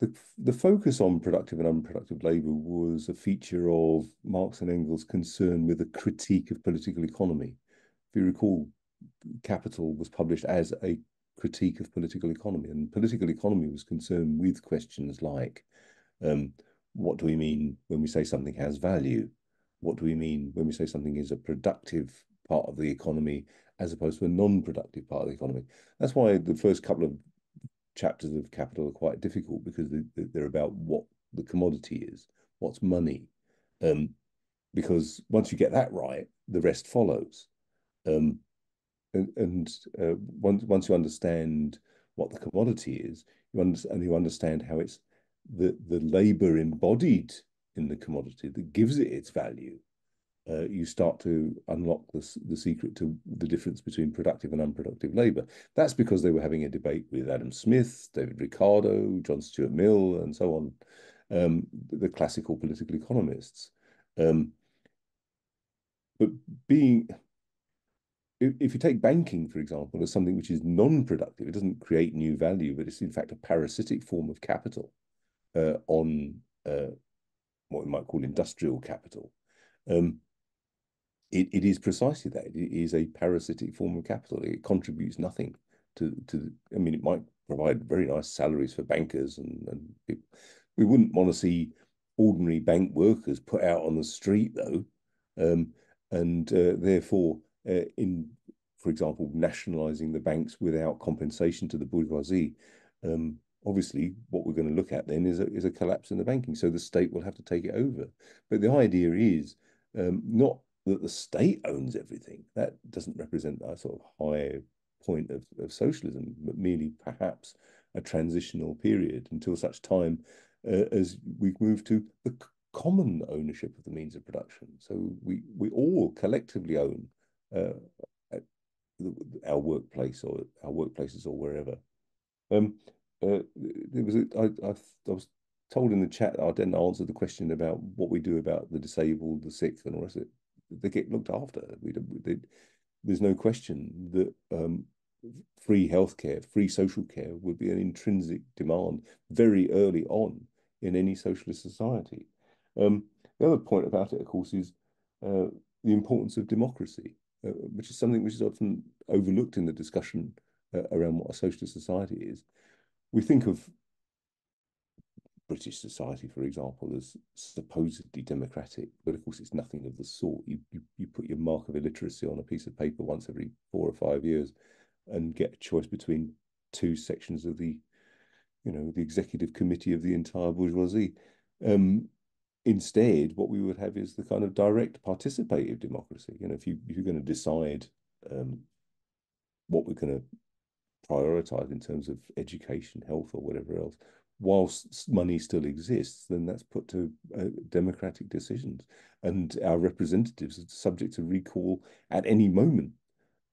The, the focus on productive and unproductive labour was a feature of Marx and Engels' concern with a critique of political economy. If you recall, Capital was published as a critique of political economy, and political economy was concerned with questions like um, what do we mean when we say something has value? What do we mean when we say something is a productive part of the economy as opposed to a non-productive part of the economy? That's why the first couple of chapters of Capital are quite difficult because they're about what the commodity is, what's money. Um, because once you get that right, the rest follows. Um, and and uh, once once you understand what the commodity is, you understand and you understand how it's the the labor embodied in the commodity that gives it its value, uh, you start to unlock the, the secret to the difference between productive and unproductive labor. That's because they were having a debate with Adam Smith, David Ricardo, John Stuart Mill, and so on, um, the classical political economists. Um, but being, if, if you take banking, for example, as something which is non-productive, it doesn't create new value, but it's in fact a parasitic form of capital uh, on uh, what we might call industrial capital, um, it, it is precisely that. It is a parasitic form of capital. It contributes nothing to, to I mean, it might provide very nice salaries for bankers and, and people. we wouldn't want to see ordinary bank workers put out on the street though. Um, and uh, therefore, uh, in, for example, nationalizing the banks without compensation to the bourgeoisie, um, obviously what we're going to look at then is a, is a collapse in the banking. So the state will have to take it over. But the idea is um, not that the state owns everything. That doesn't represent a sort of high point of, of socialism, but merely perhaps a transitional period until such time uh, as we move to the common ownership of the means of production. So we we all collectively own uh, our workplace or our workplaces or wherever. Um, uh, there was I, I, I was told in the chat that I didn't answer the question about what we do about the disabled, the sick, and all it. They get looked after. We, they, there's no question that um, free healthcare, free social care would be an intrinsic demand very early on in any socialist society. Um, the other point about it, of course, is uh, the importance of democracy, uh, which is something which is often overlooked in the discussion uh, around what a socialist society is. We think of British society, for example, as supposedly democratic, but of course it's nothing of the sort. You, you, you put your mark of illiteracy on a piece of paper once every four or five years and get a choice between two sections of the, you know, the executive committee of the entire bourgeoisie. Um, instead, what we would have is the kind of direct participative democracy. You know, if you if you're going to decide um, what we're going to prioritize in terms of education, health, or whatever else, whilst money still exists, then that's put to uh, democratic decisions, and our representatives are subject to recall at any moment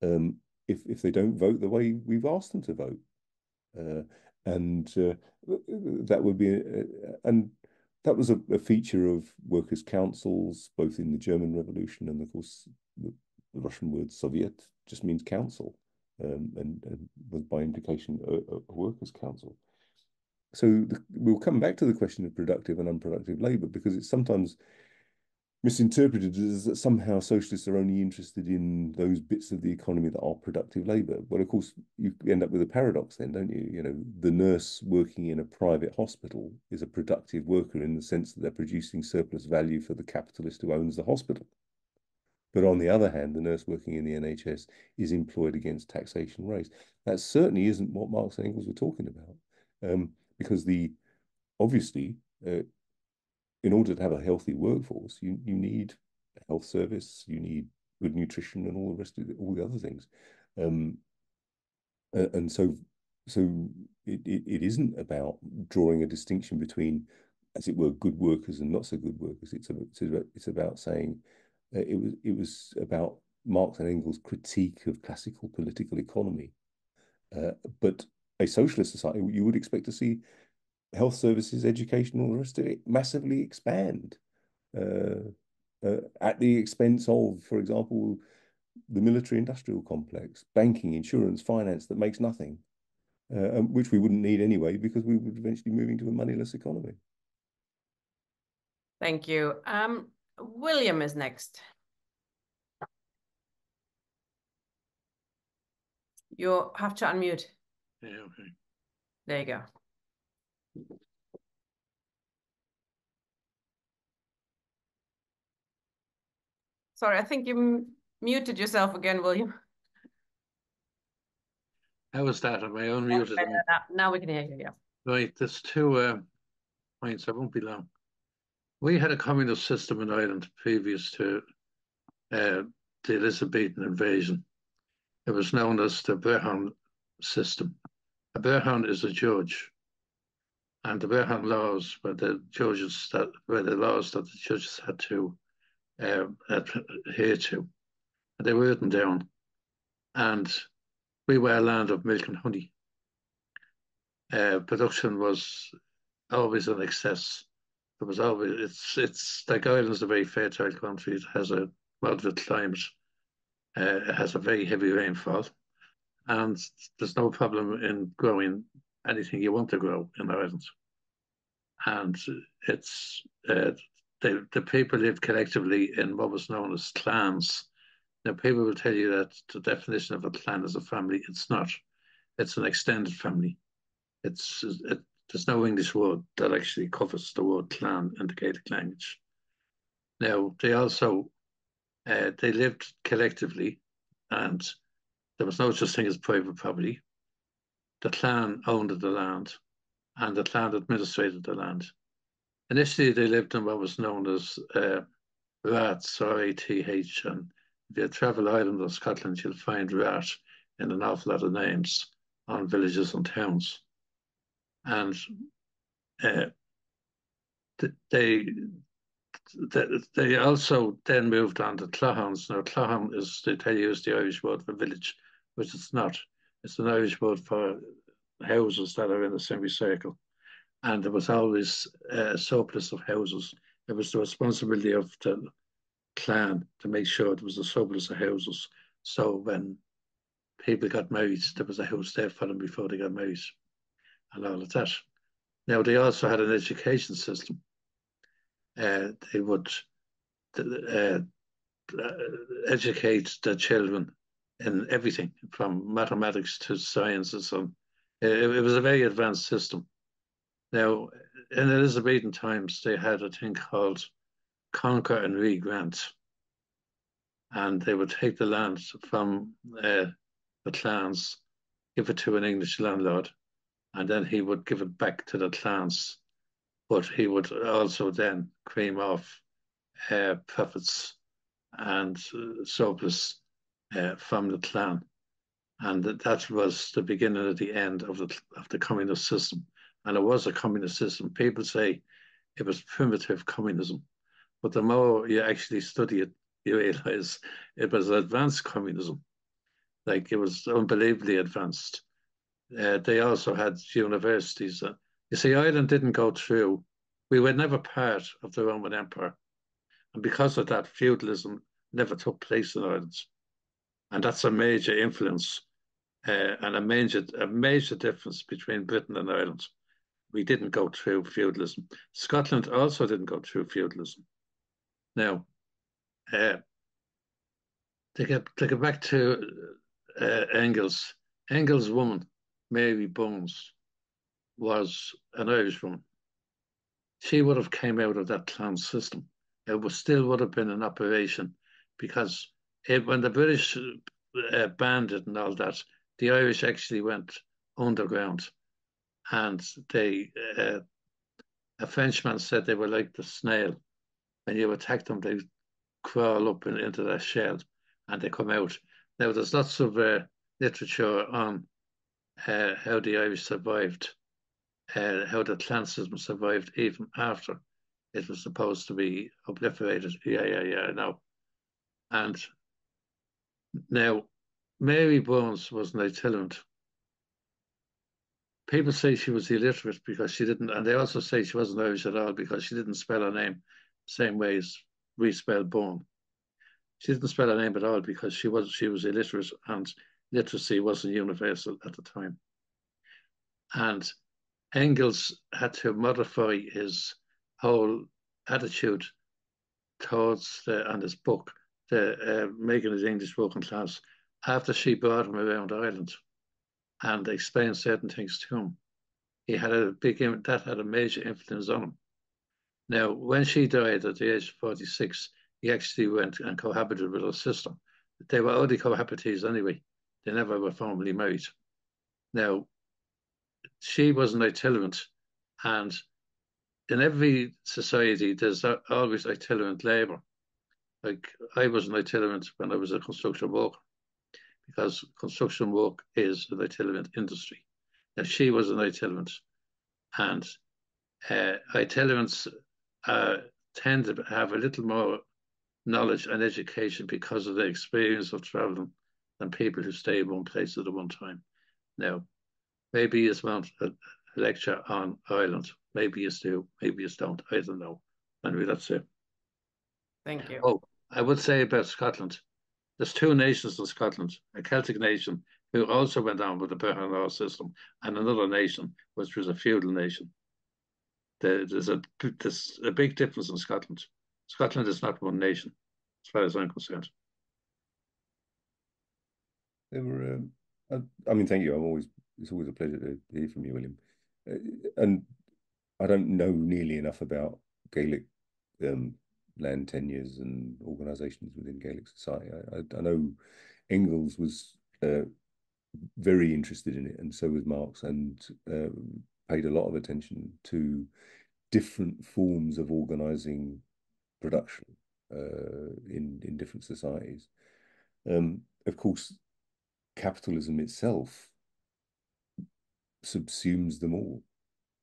um, if if they don't vote the way we've asked them to vote, uh, and uh, that would be uh, and that was a, a, feature of workers' councils, both in the German Revolution and, of course, the, the Russian word Soviet just means council, um, and, and, by implication a, a workers' council. So the, we'll come back to the question of productive and unproductive labour because it's sometimes misinterpreted as that somehow socialists are only interested in those bits of the economy that are productive labour. But of course, you end up with a paradox then, don't you? You know, the nurse working in a private hospital is a productive worker in the sense that they're producing surplus value for the capitalist who owns the hospital. But on the other hand, the nurse working in the NHS is employed against taxation rates. That certainly isn't what Marx and Engels were talking about, um, because the obviously uh, in order to have a healthy workforce, you, you need health service, you need good nutrition and all the rest of the, all the other things. Um, and so so it, it, it isn't about drawing a distinction between, as it were, good workers and not so good workers. It's about, it's about, it's about saying it was it was about Marx and Engels' critique of classical political economy. Uh, but a socialist society, you would expect to see health services, education, all the rest of it massively expand uh, uh, at the expense of, for example, the military industrial complex, banking, insurance, finance that makes nothing, uh, which we wouldn't need anyway because we would eventually move into a moneyless economy. Thank you. Um, William is next. You have to unmute. Yeah, okay. There you go. Sorry, I think you muted yourself again, William. How was that? Am I unmuted? Now, now we can hear you, yeah. Right, there's two uh, points. I won't be long. We had a communist system in Ireland previous to uh, the Elizabethan invasion. It was known as the Brehon system. A Brehon is a judge and the Brehon laws were the judges that were the laws that the judges had to uh, adhere to. And they were written down. And we were a land of milk and honey. Uh, production was always in excess. There was always it's it's like Ireland's a very fertile country. It has a moderate climate. Uh, it has a very heavy rainfall, and there's no problem in growing anything you want to grow in Ireland. And it's uh, the, the people lived collectively in what was known as clans. Now, people will tell you that the definition of a clan is a family. It's not. It's an extended family. It's it, there's no English word that actually covers the word clan in the Gaelic language. Now, they also uh, they lived collectively, and there was no such thing as private property the clan owned the land and the clan administrated the land. Initially, they lived in what was known as uh, Raths, R-A-T-H, and if you travel Ireland or Scotland, you'll find Rath in an awful lot of names on villages and towns. And uh, they they also then moved on to Clachans. Now, Clachan is, they is the Irish word for village, which it's not. It's an Irish word for houses that are in a semicircle. And there was always a surplus of houses. It was the responsibility of the clan to make sure there was a surplus of houses. So when people got married, there was a house there for them before they got married and all of that. Now, they also had an education system. Uh, they would uh, educate the children in everything from mathematics to sciences and it, it, was a very advanced system. Now in elizabethan times they had a thing called conquer and re-grant. And they would take the land from uh, the clans give it to an english landlord and then he would give it back to the clans but he would also then cream off uh, profits and uh, surplus uh, from the clan. And that was the beginning of the end of the of the communist system. And it was a communist system. People say it was primitive communism, but the more you actually study it, you realize it was advanced communism. Like it was unbelievably advanced. Uh, they also had universities. You see, Ireland didn't go through, we were never part of the Roman Empire. And because of that, feudalism never took place in Ireland. And that's a major influence uh, and a major, a major difference between Britain and Ireland. We didn't go through feudalism. Scotland also didn't go through feudalism. Now, uh, to get to get back to uh, Engels, Engels' woman, Mary Burns, was an Irish woman, she would have came out of that clan system. It was still would have been an operation because it, when the British uh, banned it and all that, the Irish actually went underground, and they uh, a Frenchman said they were like the snail. When you attack them, they crawl up in, into their shell and they come out. Now, there's lots of uh, literature on uh, how the Irish survived, uh, how the clan system survived even after it was supposed to be obliterated. Yeah, yeah, yeah, no. And now, Mary Burns was an itinerant. People say she was illiterate because she didn't, and they also say she wasn't Irish at all because she didn't spell her name same way as we spell Bone. She didn't spell her name at all because she was she was illiterate and literacy wasn't universal at the time. And Engels had to modify his whole attitude towards the, and his book, the, uh, making his English working class, after she brought him around Ireland and explained certain things to him. He had a big, that had a major influence on him. Now, when she died at the age of 46, he actually went and cohabited with her sister. They were only cohabitees anyway. They never were formally married. Now, she was an itinerant, and in every society, there's always itinerant labor. Like I was an itinerant when I was a construction worker, because construction work is an itinerant industry. Now she was an itinerant, and uh, itinerants uh, tend to have a little more knowledge and education because of the experience of traveling than people who stay in one place at one time. Now, maybe you want a, lecture on Ireland. Maybe you do, maybe you don't. I don't know. Anyway, that's it. Thank you. Oh, I would say about Scotland. There's two nations in Scotland, a Celtic nation who also went on with the law system, and another nation which was a feudal nation. There's a there's a big difference in Scotland. Scotland is not one nation, as far as I'm concerned. There were, um, I, I, mean, thank you. I'm always it's always a pleasure to hear from you, William. Uh, and I don't know nearly enough about Gaelic um, land tenures and organisations within Gaelic society. I, I, I know Engels was uh, very interested in it, and so was Marx, and uh, paid a lot of attention to different forms of organising production uh, in in different societies. Um, of course, capitalism itself subsumes them all.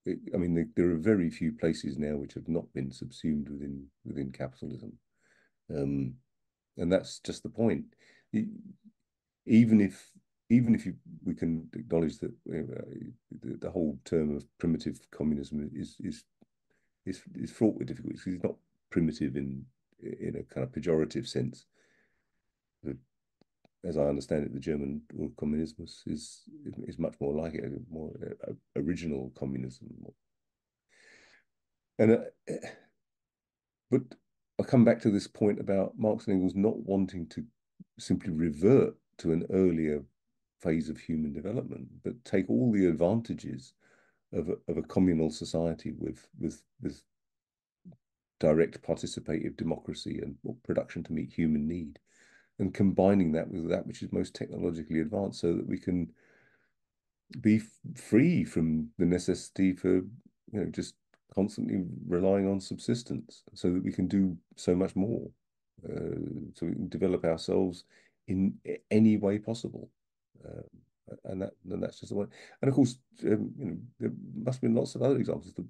I mean, there are very few places now which have not been subsumed within within capitalism, um, and that's just the point. Even if even if you, we can acknowledge that the, the, whole term of primitive communism is is is is fraught with difficulties. It's not primitive in in a kind of pejorative sense. The, as I understand it, the German communism is is much more like it, more original communism. And uh, but I come back to this point about Marx and Engels not wanting to simply revert to an earlier phase of human development, but take all the advantages of a, of a communal society with with with direct participative democracy and production to meet human need and combining that with that which is most technologically advanced so that we can be free from the necessity for you know just constantly relying on subsistence so that we can do so much more uh, so we can develop ourselves in any way possible uh, and that and that's just the one and of course um, you know there must have been lots of other examples. The,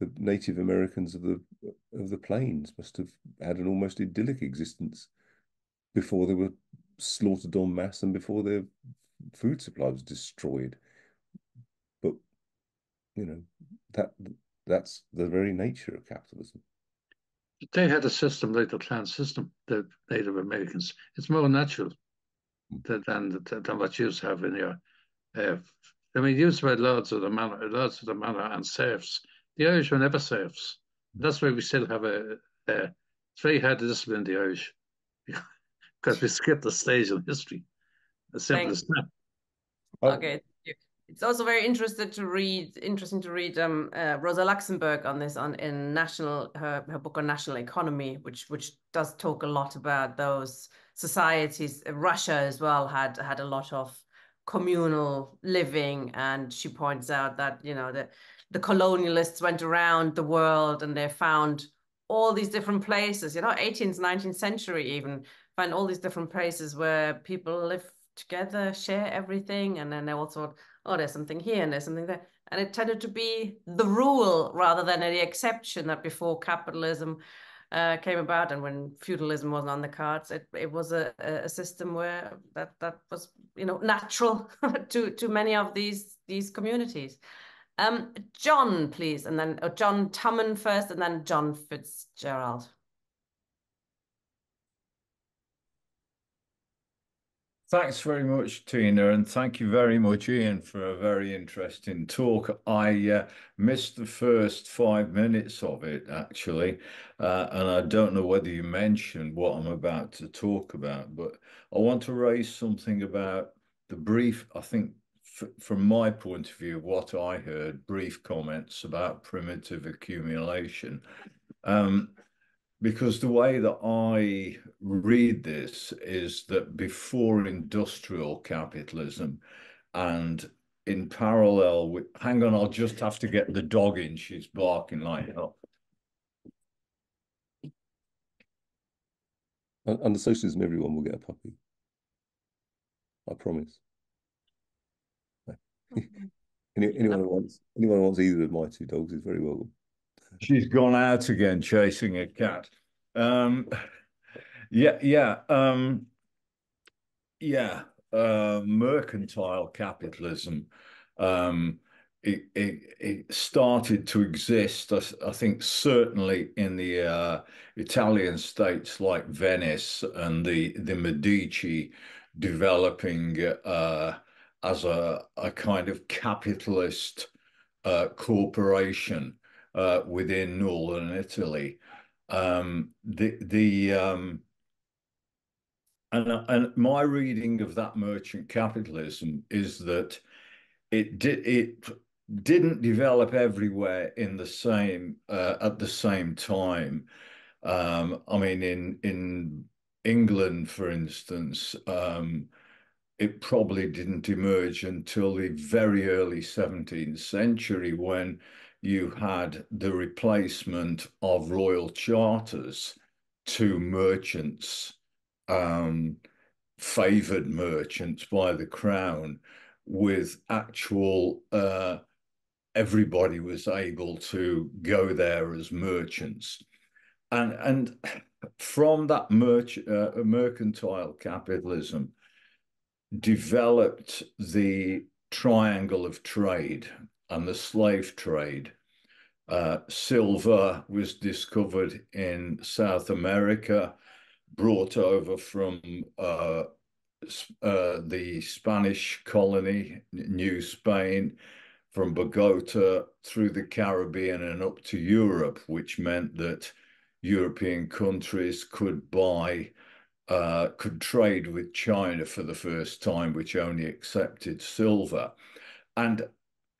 the native americans of the of the plains must have had an almost idyllic existence before they were slaughtered en masse and before their food supply was destroyed. But you know that that's the very nature of capitalism. They had a system like the clan system, the Native Americans. It's more natural than than, than what you have in your. Uh, I mean, used by lords of the manor, lords of the manor, and serfs. The Irish were never serfs. That's why we still have a. a it's very hard to discipline the Irish because we skipped the stage in history. As simple Thanks. as that. Oh. Okay. It's also very interesting to read. Interesting to read um, uh, Rosa Luxemburg on this on in national her, her book on national economy, which which does talk a lot about those societies. Russia as well had had a lot of communal living, and she points out that you know the the colonialists went around the world and they found all these different places. You know, 18th, 19th century even find all these different places where people live together, share everything, and then they also thought oh, there's something here and there's something there, and it tended to be the rule rather than the exception that before capitalism uh, came about and when feudalism wasn't on the cards, it it was a, a system where that that was you know natural to to many of these these communities. Um, John, please, and then oh, John Tumman first, and then John Fitzgerald. Thanks very much, Tina, and thank you very much, Ian, for a very interesting talk. I uh, missed the first five minutes of it, actually, uh, and I don't know whether you mentioned what I'm about to talk about, but I want to raise something about the brief, I think, from my point of view, what I heard, brief comments about primitive accumulation. Um, because the way that I read this is that before industrial capitalism and in parallel with, hang on, I'll just have to get the dog in. She's barking like hell. Under socialism, everyone will get a puppy. I promise. Mm-hmm. Anyone who wants anyone who wants either of my two dogs is very welcome. She's gone out again chasing a cat. Um, yeah, yeah, um, yeah. Uh, mercantile capitalism. Um, it, it, it, started to exist, I, I, think, certainly in the uh, Italian states like Venice and the, the Medici developing uh, as a, a kind of capitalist uh, corporation uh, within northern Italy. Um, the the um, and and my reading of that merchant capitalism is that it did it didn't develop everywhere in the same uh, at the same time. Um, I mean, in in England, for instance, um, it probably didn't emerge until the very early 17th century when you had the replacement of royal charters to merchants, um, favoured merchants by the crown, with actual uh, everybody was able to go there as merchants. And, and from that merch, uh, mercantile capitalism developed the triangle of trade and the slave trade. Uh, silver was discovered in South America, brought over from uh, uh, the Spanish colony, New Spain, from Bogota through the Caribbean and up to Europe, which meant that European countries could buy, uh, could trade with China for the first time, which only accepted silver. And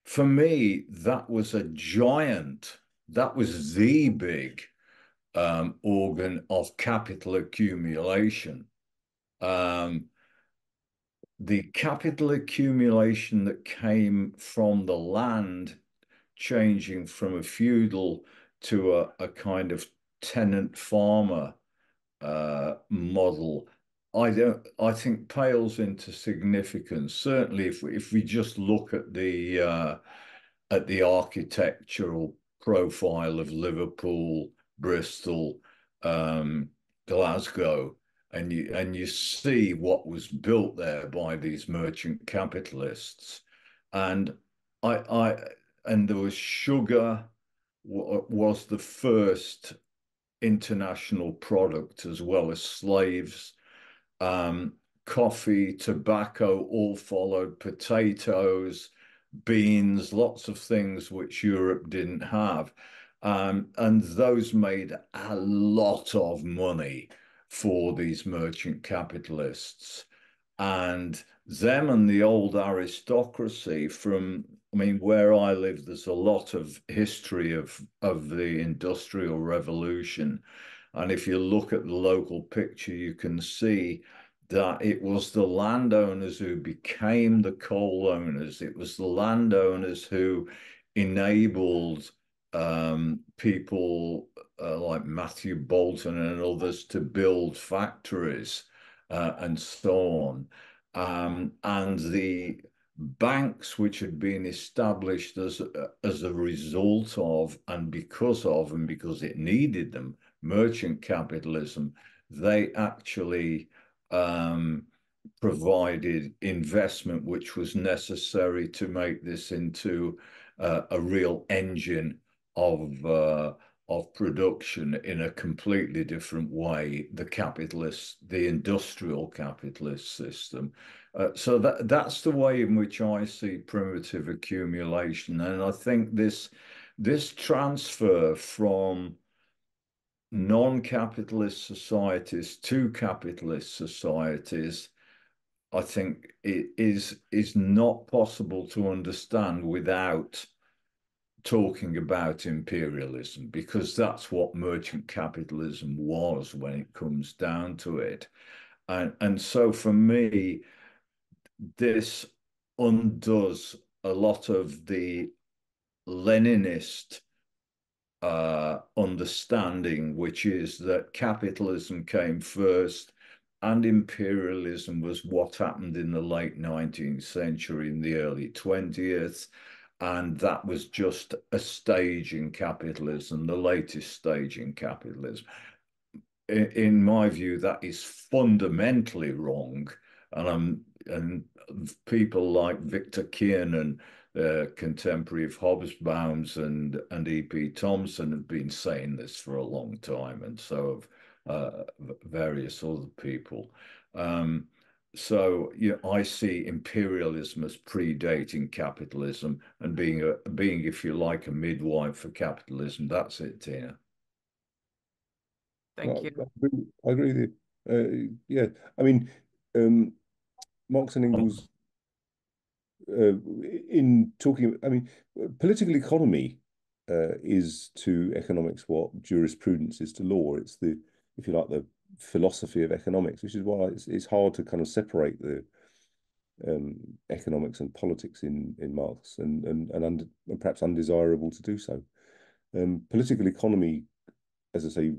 for me, that was a giant, that was the big um, organ of capital accumulation. Um, the capital accumulation that came from the land changing from a feudal to a, a kind of tenant farmer uh, model, I don't. I think pales into significance. Certainly, if we, if we just look at the uh, at the architectural profile of Liverpool, Bristol, um, Glasgow, and you and you see what was built there by these merchant capitalists and i i and there was sugar was the first international product as well as slaves coffee tobacco all followed potatoes beans lots of things which europe didn't have um, and those made a lot of money for these merchant capitalists. And them and the old aristocracy from, I mean, where I live, there's a lot of history of, of the Industrial Revolution. And if you look at the local picture, you can see that it was the landowners who became the coal owners. It was the landowners who enabled um, people uh, like Matthew Boulton and others to build factories uh, and so on. Um, and the banks which had been established as, uh, as a result of and because of and because it needed them, merchant capitalism, they actually um, provided investment which was necessary to make this into uh, a real engine of uh, of production in a completely different way, the capitalist, the industrial capitalist system. Uh, so that that's the way in which I see primitive accumulation, and I think this this transfer from non-capitalist societies to capitalist societies, I think it is is not possible to understand without talking about imperialism because that's what merchant capitalism was when it comes down to it. And, and so for me, this undoes a lot of the Leninist uh, understanding, which is that capitalism came first and imperialism was what happened in the late 19th century, in the early 20th and that was just a stage in capitalism, the latest stage in capitalism. In, in my view, that is fundamentally wrong, and I'm and people like Victor Kiernan, uh, contemporary of Hobsbawm's and and E.P. Thompson have been saying this for a long time, and so have uh, various other people. Um, so you know, I see imperialism as predating capitalism and being a being, if you like, a midwife for capitalism. That's it, Tina. Thank you. I agree, with you. Uh, yeah, I mean, um, Marx and Engels, uh, in talking, I mean, political economy uh, is to economics what jurisprudence is to law. It's the, if you like, the philosophy of economics, which is why it's, it's hard to kind of separate the um, economics and politics in in Marx, and and and, under, and perhaps undesirable to do so. Um, political economy, as I say,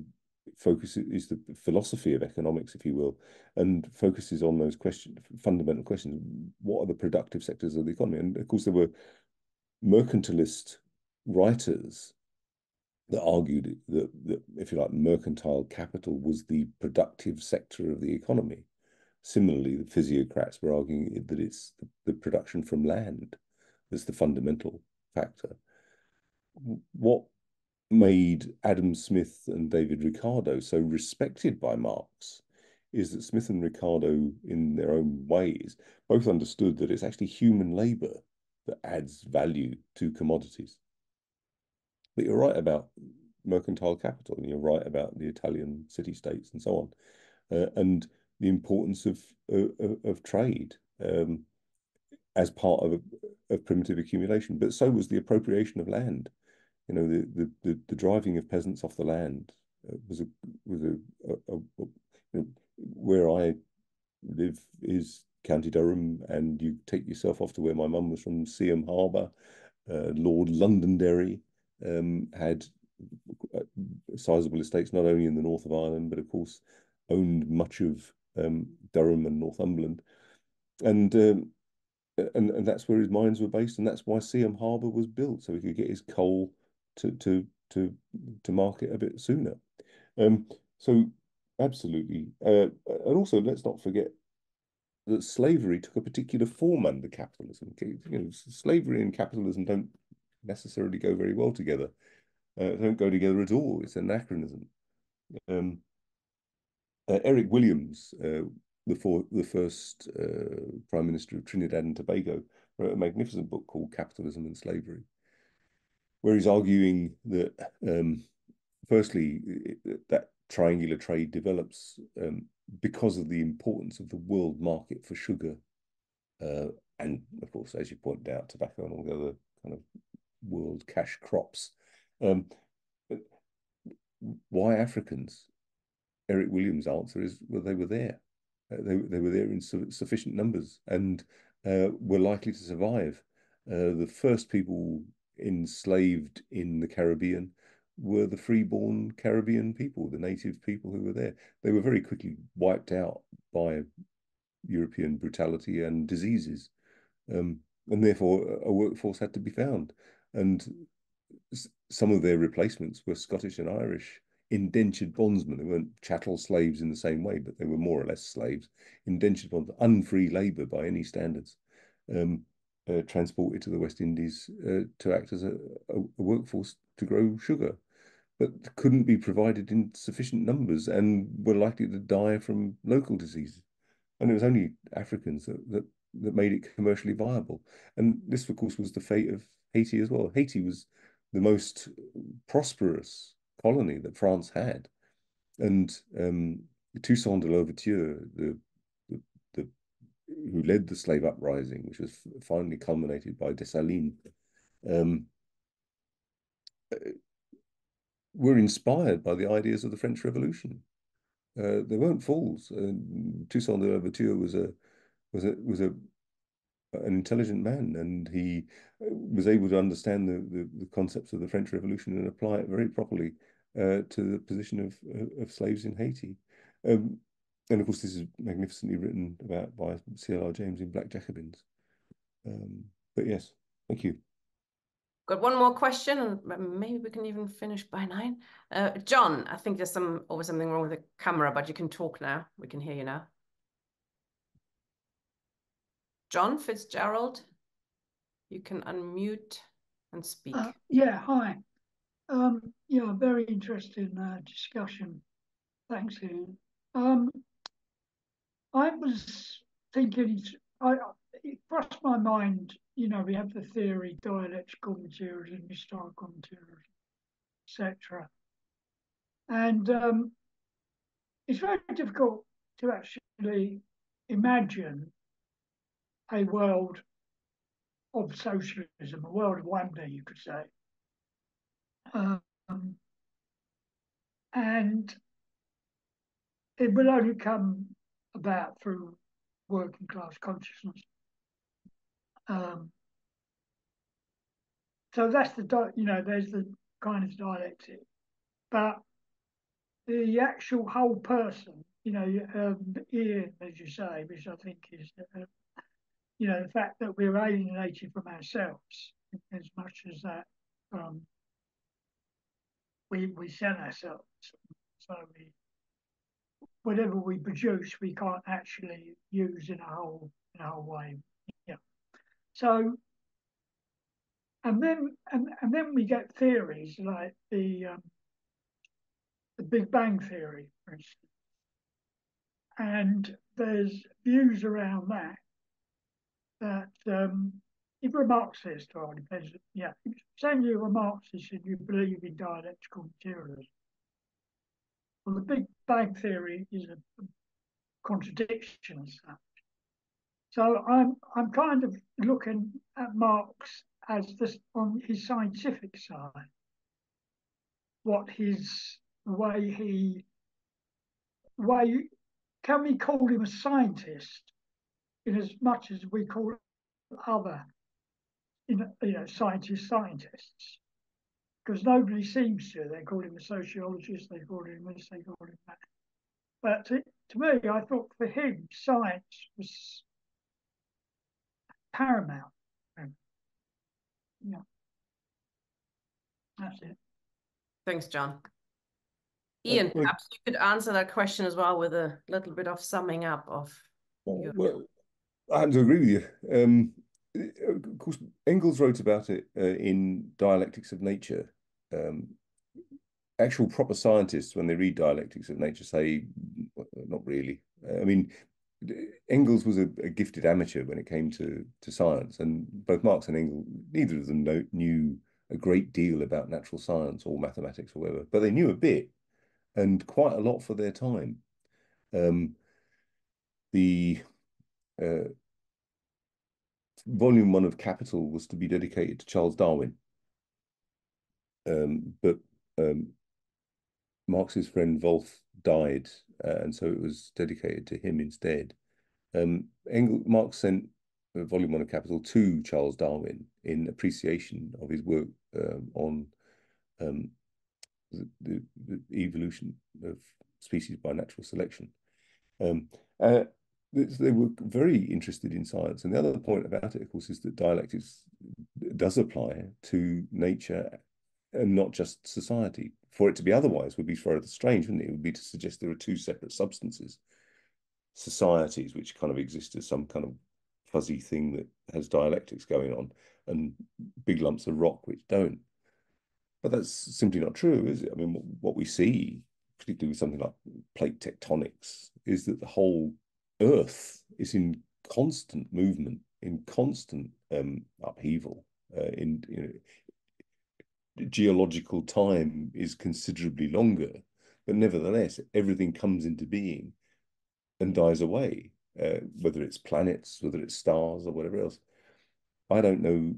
focuses is the philosophy of economics, if you will, and focuses on those questions, fundamental questions. What are the productive sectors of the economy? And of course, there were mercantilist writers that argued that, that, if you like, mercantile capital was the productive sector of the economy. Similarly, the physiocrats were arguing that it's the, the production from land that's the fundamental factor. What made Adam Smith and David Ricardo so respected by Marx is that Smith and Ricardo, in their own ways, both understood that it's actually human labor that adds value to commodities. But you're right about mercantile capital, and you're right about the Italian city states and so on, uh, and the importance of of, of trade um, as part of of primitive accumulation. But so was the appropriation of land. You know, the the the, the driving of peasants off the land uh, was a was a, a, a you know, where I live is County Durham, and you take yourself off to where my mum was from, Seaham Harbour. Uh, Lord Londonderry um, had uh, sizable estates not only in the north of Ireland, but of course owned much of um, Durham and Northumberland, and, um, and and that's where his mines were based, and that's why Seaham Harbour was built, so he could get his coal to to to to market a bit sooner. Um, so absolutely, uh, and also let's not forget that slavery took a particular form under capitalism. You know, slavery and capitalism don't necessarily go very well together. Uh, don't go together at all. It's an anachronism. Um, uh, Eric Williams, uh, the, for, the first uh, Prime Minister of Trinidad and Tobago, wrote a magnificent book called Capitalism and Slavery, where he's arguing that, um, firstly, that triangular trade develops um, because of the importance of the world market for sugar, uh, and of course, as you pointed out, tobacco and all the other kind of world cash crops. Um, why Africans? Eric Williams' answer is well, they were there. Uh, they, they were there in su sufficient numbers and uh, were likely to survive. Uh, the first people enslaved in the Caribbean were the freeborn Caribbean people, the native people who were there. They were very quickly wiped out by European brutality and diseases. Um, and therefore, a workforce had to be found. And some of their replacements were Scottish and Irish indentured bondsmen. They weren't chattel slaves in the same way, but they were more or less slaves, indentured bonds, unfree labour by any standards, um, uh, transported to the West Indies uh, to act as a, a, workforce to grow sugar, but couldn't be provided in sufficient numbers and were likely to die from local diseases. And it was only Africans that, that, that made it commercially viable. And this, of course, was the fate of Haiti as well. Haiti was the most prosperous colony that France had. And um, Toussaint de Louverture, the, who led the slave uprising, which was finally culminated by Dessalines, um, uh, were inspired by the ideas of the French Revolution. Uh, they weren't fools. Uh, Toussaint Louverture was a was a was a an intelligent man, and he uh, was able to understand the, the, the concepts of the French Revolution and apply it very properly uh, to the position of of slaves in Haiti. Um, and of course, this is magnificently written about by C.L.R. James in Black Jacobins. Um, but yes, thank you. Got one more question, and maybe we can even finish by nine. Uh, John, I think there's some always something wrong with the camera, but you can talk now. We can hear you now. John Fitzgerald, you can unmute and speak. Uh, yeah, hi. Um, yeah, very interesting uh, discussion. Thanks, Ian. Um, I was thinking, I, it crossed my mind, you know, we have the theory, dialectical materials and historical materials, etc. And um, it's very difficult to actually imagine a world of socialism, a world of wonder, you could say. Um, and it will only come about through working class consciousness. Um, so that's the, you know, there's the kind of dialectic. But the actual whole person, you know, um, Ian, as you say, which I think is uh, you know, the fact that we're alienated from ourselves as much as that um, we we sell ourselves. So we whatever we produce, we can't actually use in a whole in a whole way. Yeah. So and then and, and then we get theories like the um, the Big Bang theory, for instance. And there's views around that that um, if you're a Marxist, or depends, yeah, saying you're a Marxist and you believe in dialectical materialism, well, the Big Bang theory is a contradiction as such. So I'm I'm kind of looking at Marx as this on his scientific side, what his way he way can we call him a scientist in as much as we call other you know scientists scientists because nobody seems to they call him a sociologist they call him this they call him that but to, to me i thought for him science was paramount yeah that's it thanks john Ian, perhaps you could answer that question as well with a little bit of summing up of. Well, well I have to agree with you. Um, of course, Engels wrote about it uh, in Dialectics of Nature. Um, actual proper scientists, when they read Dialectics of Nature, say, not really. I mean, Engels was a, a, gifted amateur when it came to, to science, and both Marx and Engels, neither of them know, knew a great deal about natural science or mathematics or whatever, but they knew a bit and quite a lot for their time. Um, the uh, volume one of Capital was to be dedicated to Charles Darwin. Um, but um, Marx's friend Wolff died, uh, and so it was dedicated to him instead. Um, Engel, Marx sent volume one of Capital to Charles Darwin in appreciation of his work um, on um, the, the, evolution of species by natural selection. Um, uh, they were very interested in science. And the other point about it, of course, is that dialectics does apply to nature and not just society. For it to be otherwise would be rather strange, wouldn't it? It would be to suggest there are two separate substances, societies, which kind of exist as some kind of fuzzy thing that has dialectics going on, and big lumps of rock which don't. But that's simply not true, is it? I mean, what we see, particularly with something like plate tectonics, is that the whole Earth is in constant movement, in constant um, upheaval. Uh, in you know, geological time is considerably longer, but nevertheless, everything comes into being and dies away. Uh, whether it's planets, whether it's stars, or whatever else. I don't know.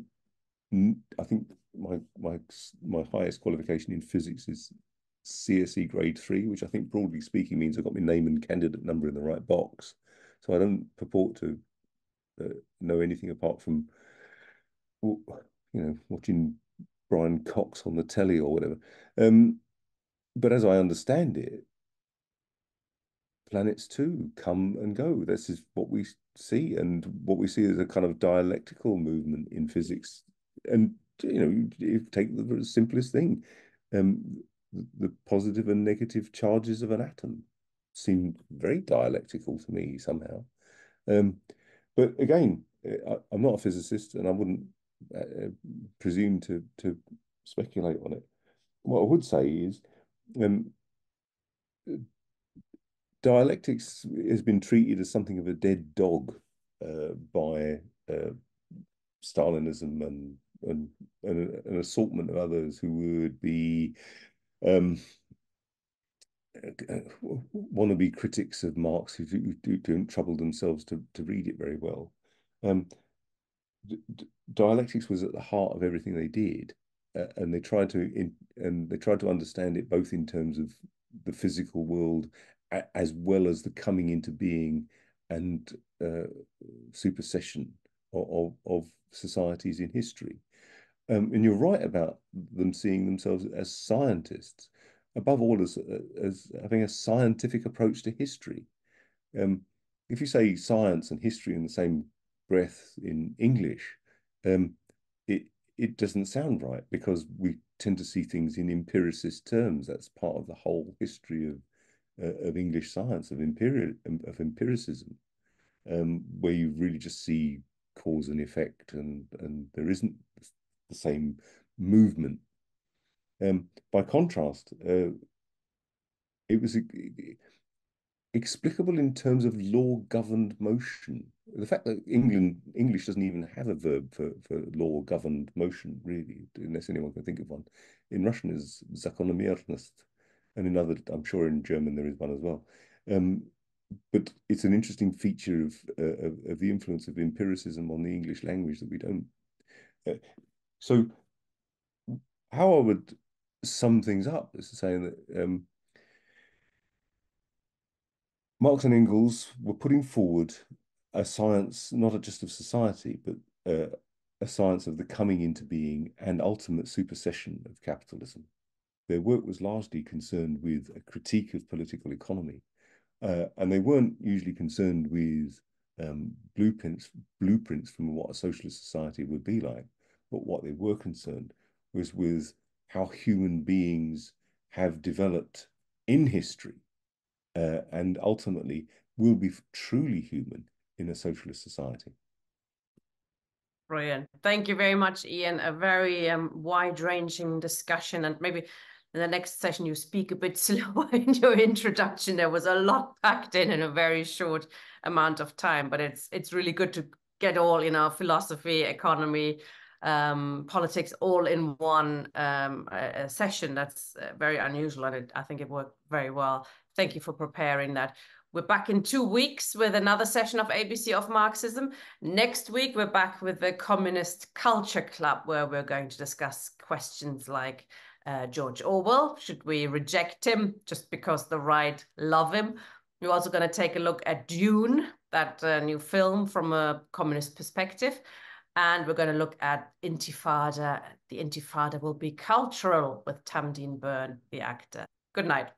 I think my my my highest qualification in physics is CSE grade three, which I think broadly speaking means I've got my name and candidate number in the right box. So I don't purport to uh, know anything apart from, you know, watching Brian Cox on the telly or whatever. Um, but as I understand it, planets too come and go. This is what we see, and what we see is a kind of dialectical movement in physics. And you know, you take the simplest thing, um, the positive and negative charges of an atom seem very dialectical to me somehow. Um, but again, I, am not a physicist, and I wouldn't uh, uh, presume to to speculate on it. What I would say is, um, dialectics has been treated as something of a dead dog uh, by uh, Stalinism and and, and an assortment of others who would be um, wannabe critics of Marx who do, do, don't trouble themselves to, to read it very well. Um, dialectics was at the heart of everything they did, uh, and they tried to in, and they tried to understand it both in terms of the physical world as well as the coming into being and uh, supersession of, of, societies in history. Um, and you're right about them seeing themselves as scientists, above all as, as having a scientific approach to history. Um, if you say science and history in the same breath in English, um, it it doesn't sound right because we tend to see things in empiricist terms. That's part of the whole history of uh, of English science of imperial of empiricism, um, where you really just see cause and effect, and and there isn't the same movement. Um, by contrast, uh, it was explicable in terms of law-governed motion. The fact that England English doesn't even have a verb for, for law-governed motion, really, unless anyone can think of one. In Russian is zakonomiernost, and in other, I'm sure in German there is one as well. Um, but it's an interesting feature of, uh, of, of the influence of empiricism on the English language that we don't. Uh, so, how I would sum things up is saying that um, Marx and Engels were putting forward a science not just of society, but uh, a science of the coming into being and ultimate supersession of capitalism. Their work was largely concerned with a critique of political economy, uh, and they weren't usually concerned with um, blueprints blueprints from what a socialist society would be like. But what they were concerned was with how human beings have developed in history uh, and ultimately will be truly human in a socialist society. Brilliant. Thank you very much, Ian. A very um, wide-ranging discussion, and maybe in the next session you speak a bit slower in your introduction. There was a lot packed in in a very short amount of time, but it's it's really good to get all you know philosophy, economy, um, politics all in one um, session. That's uh, very unusual, and it, I think it worked very well. Thank you for preparing that. We're back in two weeks with another session of ABC of Marxism. Next week, we're back with the Communist Culture Club, where we're going to discuss questions like uh, George Orwell. Should we reject him just because the right love him? We're also going to take a look at Dune, that uh, new film from a communist perspective. And we're going to look at Intifada. The Intifada will be cultural with Tam Dean Burn, the actor. Good night.